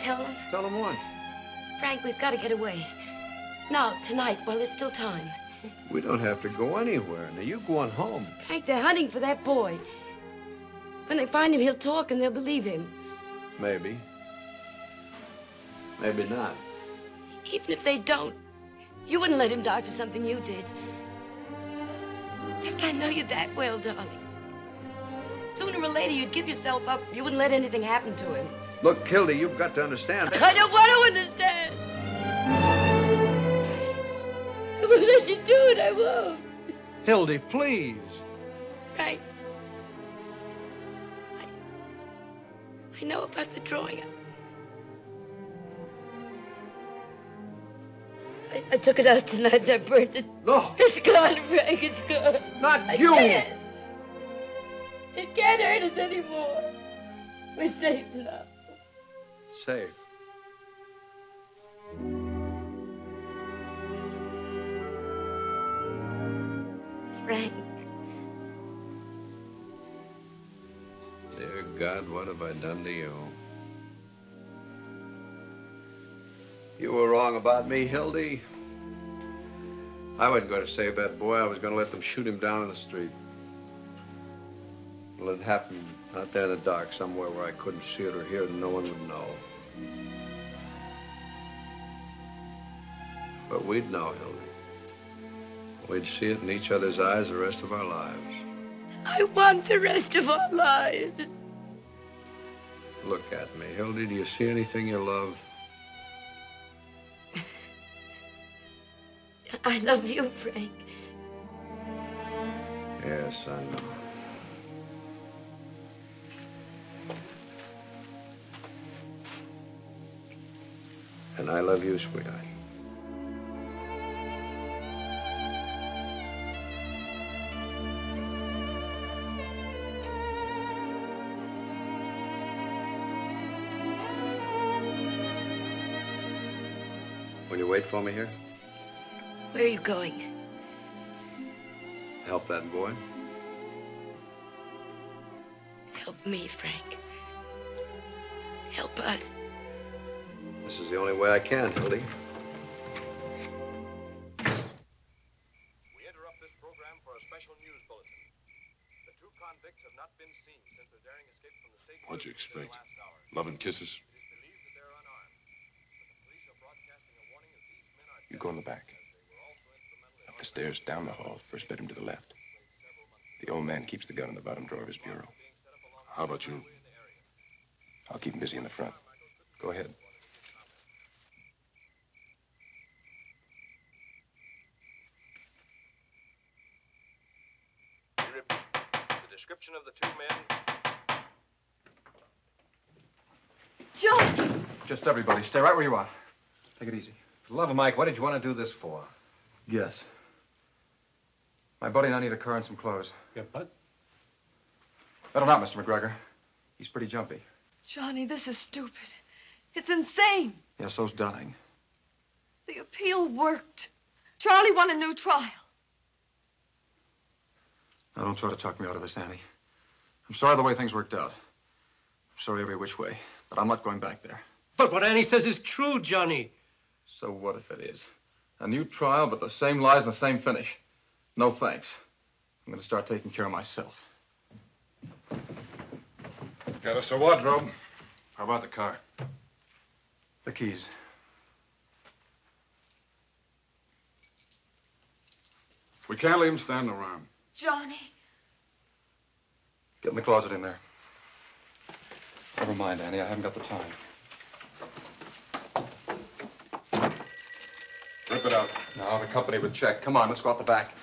Tell them? tell him what? Frank, we've got to get away. Now, tonight, while there's still time. We don't have to go anywhere. Now, you go on home. Frank, they're hunting for that boy. When they find him, he'll talk and they'll believe him. Maybe. Maybe not. Even if they don't, you wouldn't let him die for something you did. Don't I know you that well, darling? Sooner or later, you'd give yourself up. You wouldn't let anything happen to him. Look, Hildy, you've got to understand. I don't want to understand. Unless you do it, I won't. Hildy, please. Frank. I, I know about the drawing. I, I took it out tonight and I burned it. No. It's gone, Frank. It's gone. Not I you. Can't. It can't hurt us anymore. We're safe now. Safe. Frank. Dear God, what have I done to you? You were wrong about me, Hildy. I wasn't going to save that boy. I was going to let them shoot him down in the street. Well, it happened out there in the dark, somewhere where I couldn't see it or hear it, and no one would know. But we'd know, Hildy. We'd see it in each other's eyes the rest of our lives. I want the rest of our lives. Look at me. Hildy, do you see anything you love? I love you, Frank. Yes, I know. And I love you, sweetheart. Will you wait for me here? Where are you going? Help that boy? Help me, Frank. Help us. This is the only way I can, Hildy. We interrupt this program for a special news bulletin. The two convicts have not been seen since their daring escape from the state What'd you prison in the expect? last. Love and kisses? You go in the back. Up the stairs, down the hall. First bedroom to the left. The old man keeps the gun in the bottom drawer of his bureau. How about you? I'll keep him busy in the front. Go ahead. The description of the two men Johnny! Just everybody, stay right where you are. Take it easy. For the love of Mike, what did you want to do this for? Yes. My buddy and I need a car and some clothes. Yeah, but Better not, Mr. McGregor. He's pretty jumpy. Johnny, this is stupid. It's insane. Yeah, so's dying. The appeal worked. Charlie won a new trial. Now, don't try to talk me out of this, Annie. I'm sorry the way things worked out. I'm sorry every which way, but I'm not going back there. But what Annie says is true, Johnny. So what if it is? A new trial, but the same lies and the same finish. No thanks. I'm going to start taking care of myself. Got us a wardrobe. How about the car? The keys. We can't leave him standing around. Johnny. Get in the closet in there. Never mind, Annie. I haven't got the time. Rip it out. No, the company would check. Come on, let's go out the back.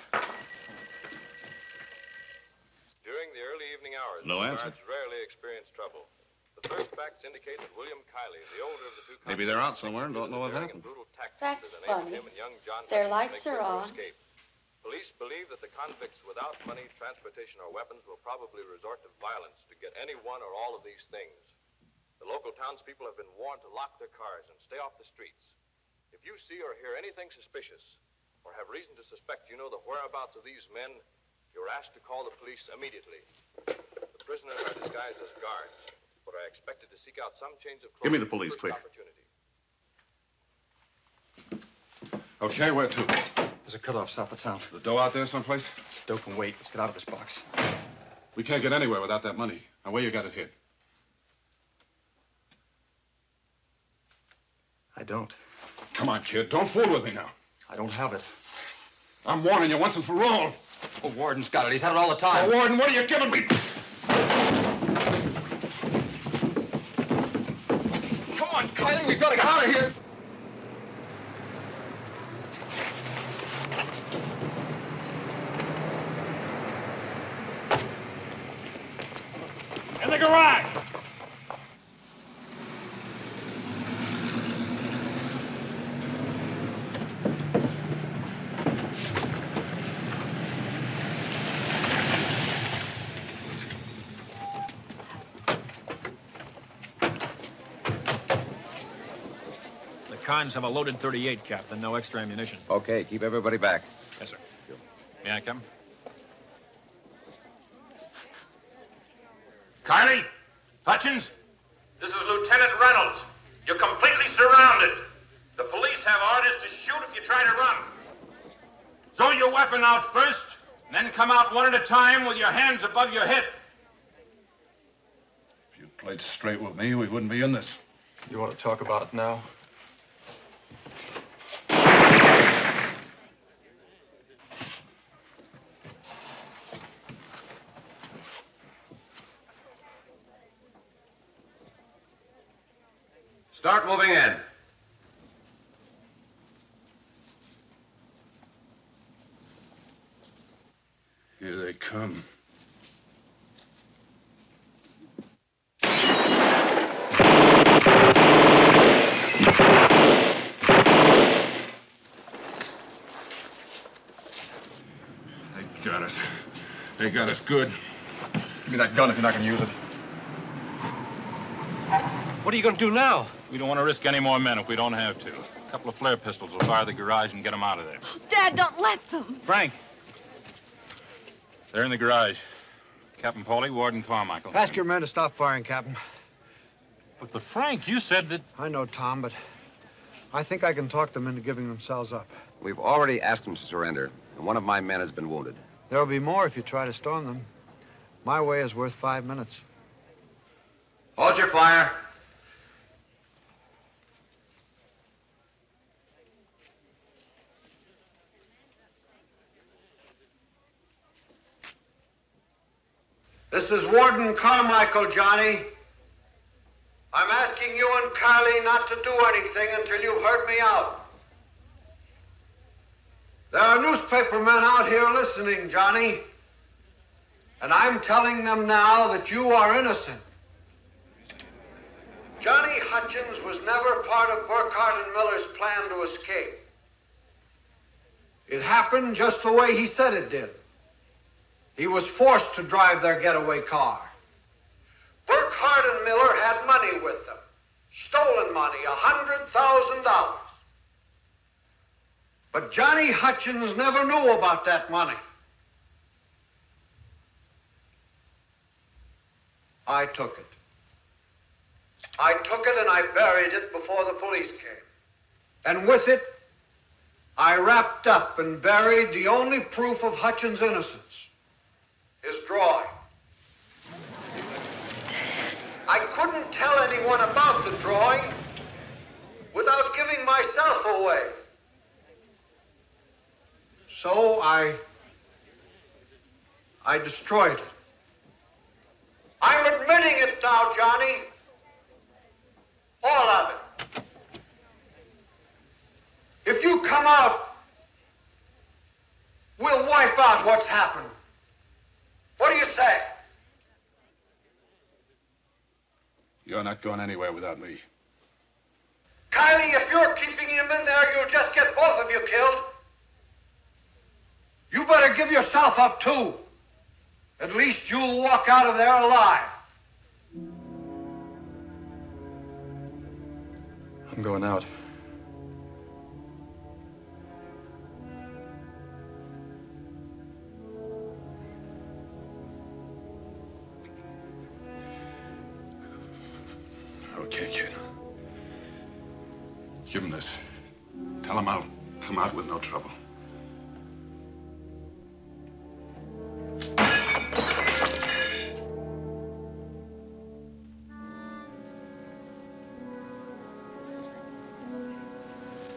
During the early evening hours, No the answer. guards rarely experience trouble. The first facts indicate that William Kiley, the older of the two Maybe they're out somewhere and don't know what happened. That's funny. Him and young John Their lights make are their on. Escape. Police believe that the convicts without money, transportation, or weapons will probably resort to violence to get any one or all of these things. The local townspeople have been warned to lock their cars and stay off the streets. If you see or hear anything suspicious, or have reason to suspect you know the whereabouts of these men, you're asked to call the police immediately. The prisoners are disguised as guards, but are expected to seek out some change of clothes. Give me the police, quick. opportunity. Okay, where to? There's a cutoff south of town. The dough out there someplace? Doe can wait. Let's get out of this box. We can't get anywhere without that money. Now, where you got it hid? I don't. Come on, kid. Don't fool with me now. I don't have it. I'm warning you once and for all. The warden's got it. He's had it all the time. The warden, what are you giving me? Come on, Kiley. We've got to get out of here. In the garage! The have a loaded 38, Captain. No extra ammunition. Okay, keep everybody back. Yes, sir. May I come? Carney? Hutchins? This is Lieutenant Reynolds. You're completely surrounded. The police have orders to shoot if you try to run. Throw your weapon out first, and then come out one at a time with your hands above your head. If you'd played straight with me, we wouldn't be in this. You want to talk about it now? Start moving in. Here they come. They got us. They got us good. Give me that gun if you're not going to use it. What are you going to do now? We don't want to risk any more men if we don't have to. A couple of flare pistols will fire the garage and get them out of there. Oh, Dad, don't let them. Frank. They're in the garage. Captain Pauly, Warden Carmichael. Ask your men to stop firing, Captain. But, but Frank, you said that... I know, Tom, but I think I can talk them into giving themselves up. We've already asked them to surrender, and one of my men has been wounded. There'll be more if you try to storm them. My way is worth five minutes. Hold your fire. This is Warden Carmichael, Johnny. I'm asking you and Carly not to do anything until you've heard me out. There are newspaper men out here listening, Johnny. And I'm telling them now that you are innocent. Johnny Hutchins was never part of Burkhardt and Miller's plan to escape. It happened just the way he said it did. He was forced to drive their getaway car. Burkhardt and Miller had money with them. Stolen money, a hundred thousand dollars. But Johnny Hutchins never knew about that money. I took it. I took it and I buried it before the police came. And with it, I wrapped up and buried the only proof of Hutchins' innocence his drawing. I couldn't tell anyone about the drawing without giving myself away. So I. I destroyed it. I'm admitting it now, Johnny. All of it. If you come out, we'll wipe out what's happened. What do you say? You're not going anywhere without me. Kiley, if you're keeping him in there, you'll just get both of you killed. You better give yourself up, too. At least you'll walk out of there alive. I'm going out. Okay, kid. Give him this. Tell him I'll come out with no trouble.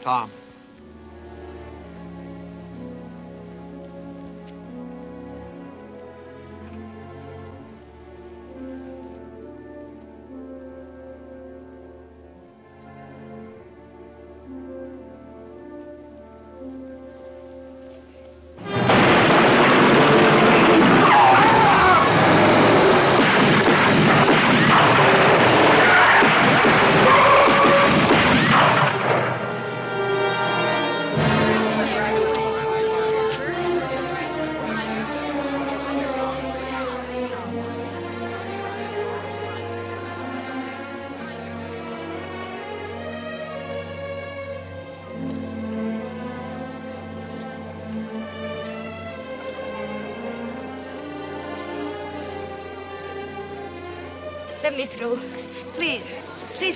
Tom.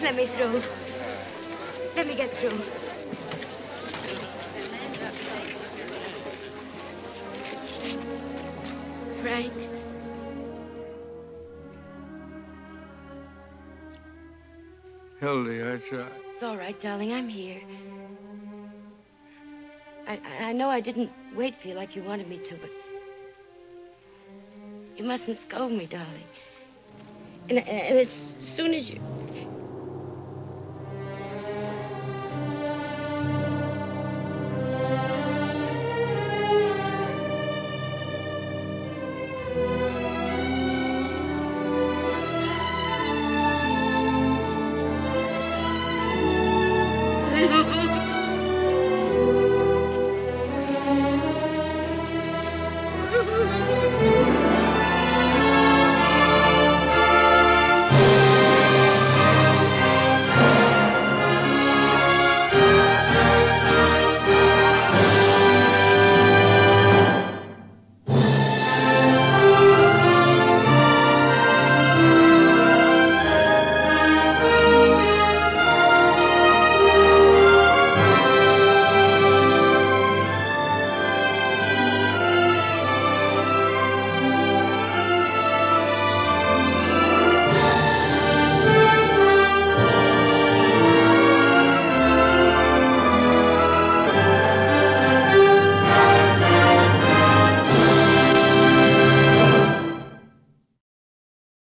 Let me through. Let me get through. Frank. Hildy, I tried. It's all right, darling. I'm here. I, I know I didn't wait for you like you wanted me to, but you mustn't scold me, darling. And, and as soon as you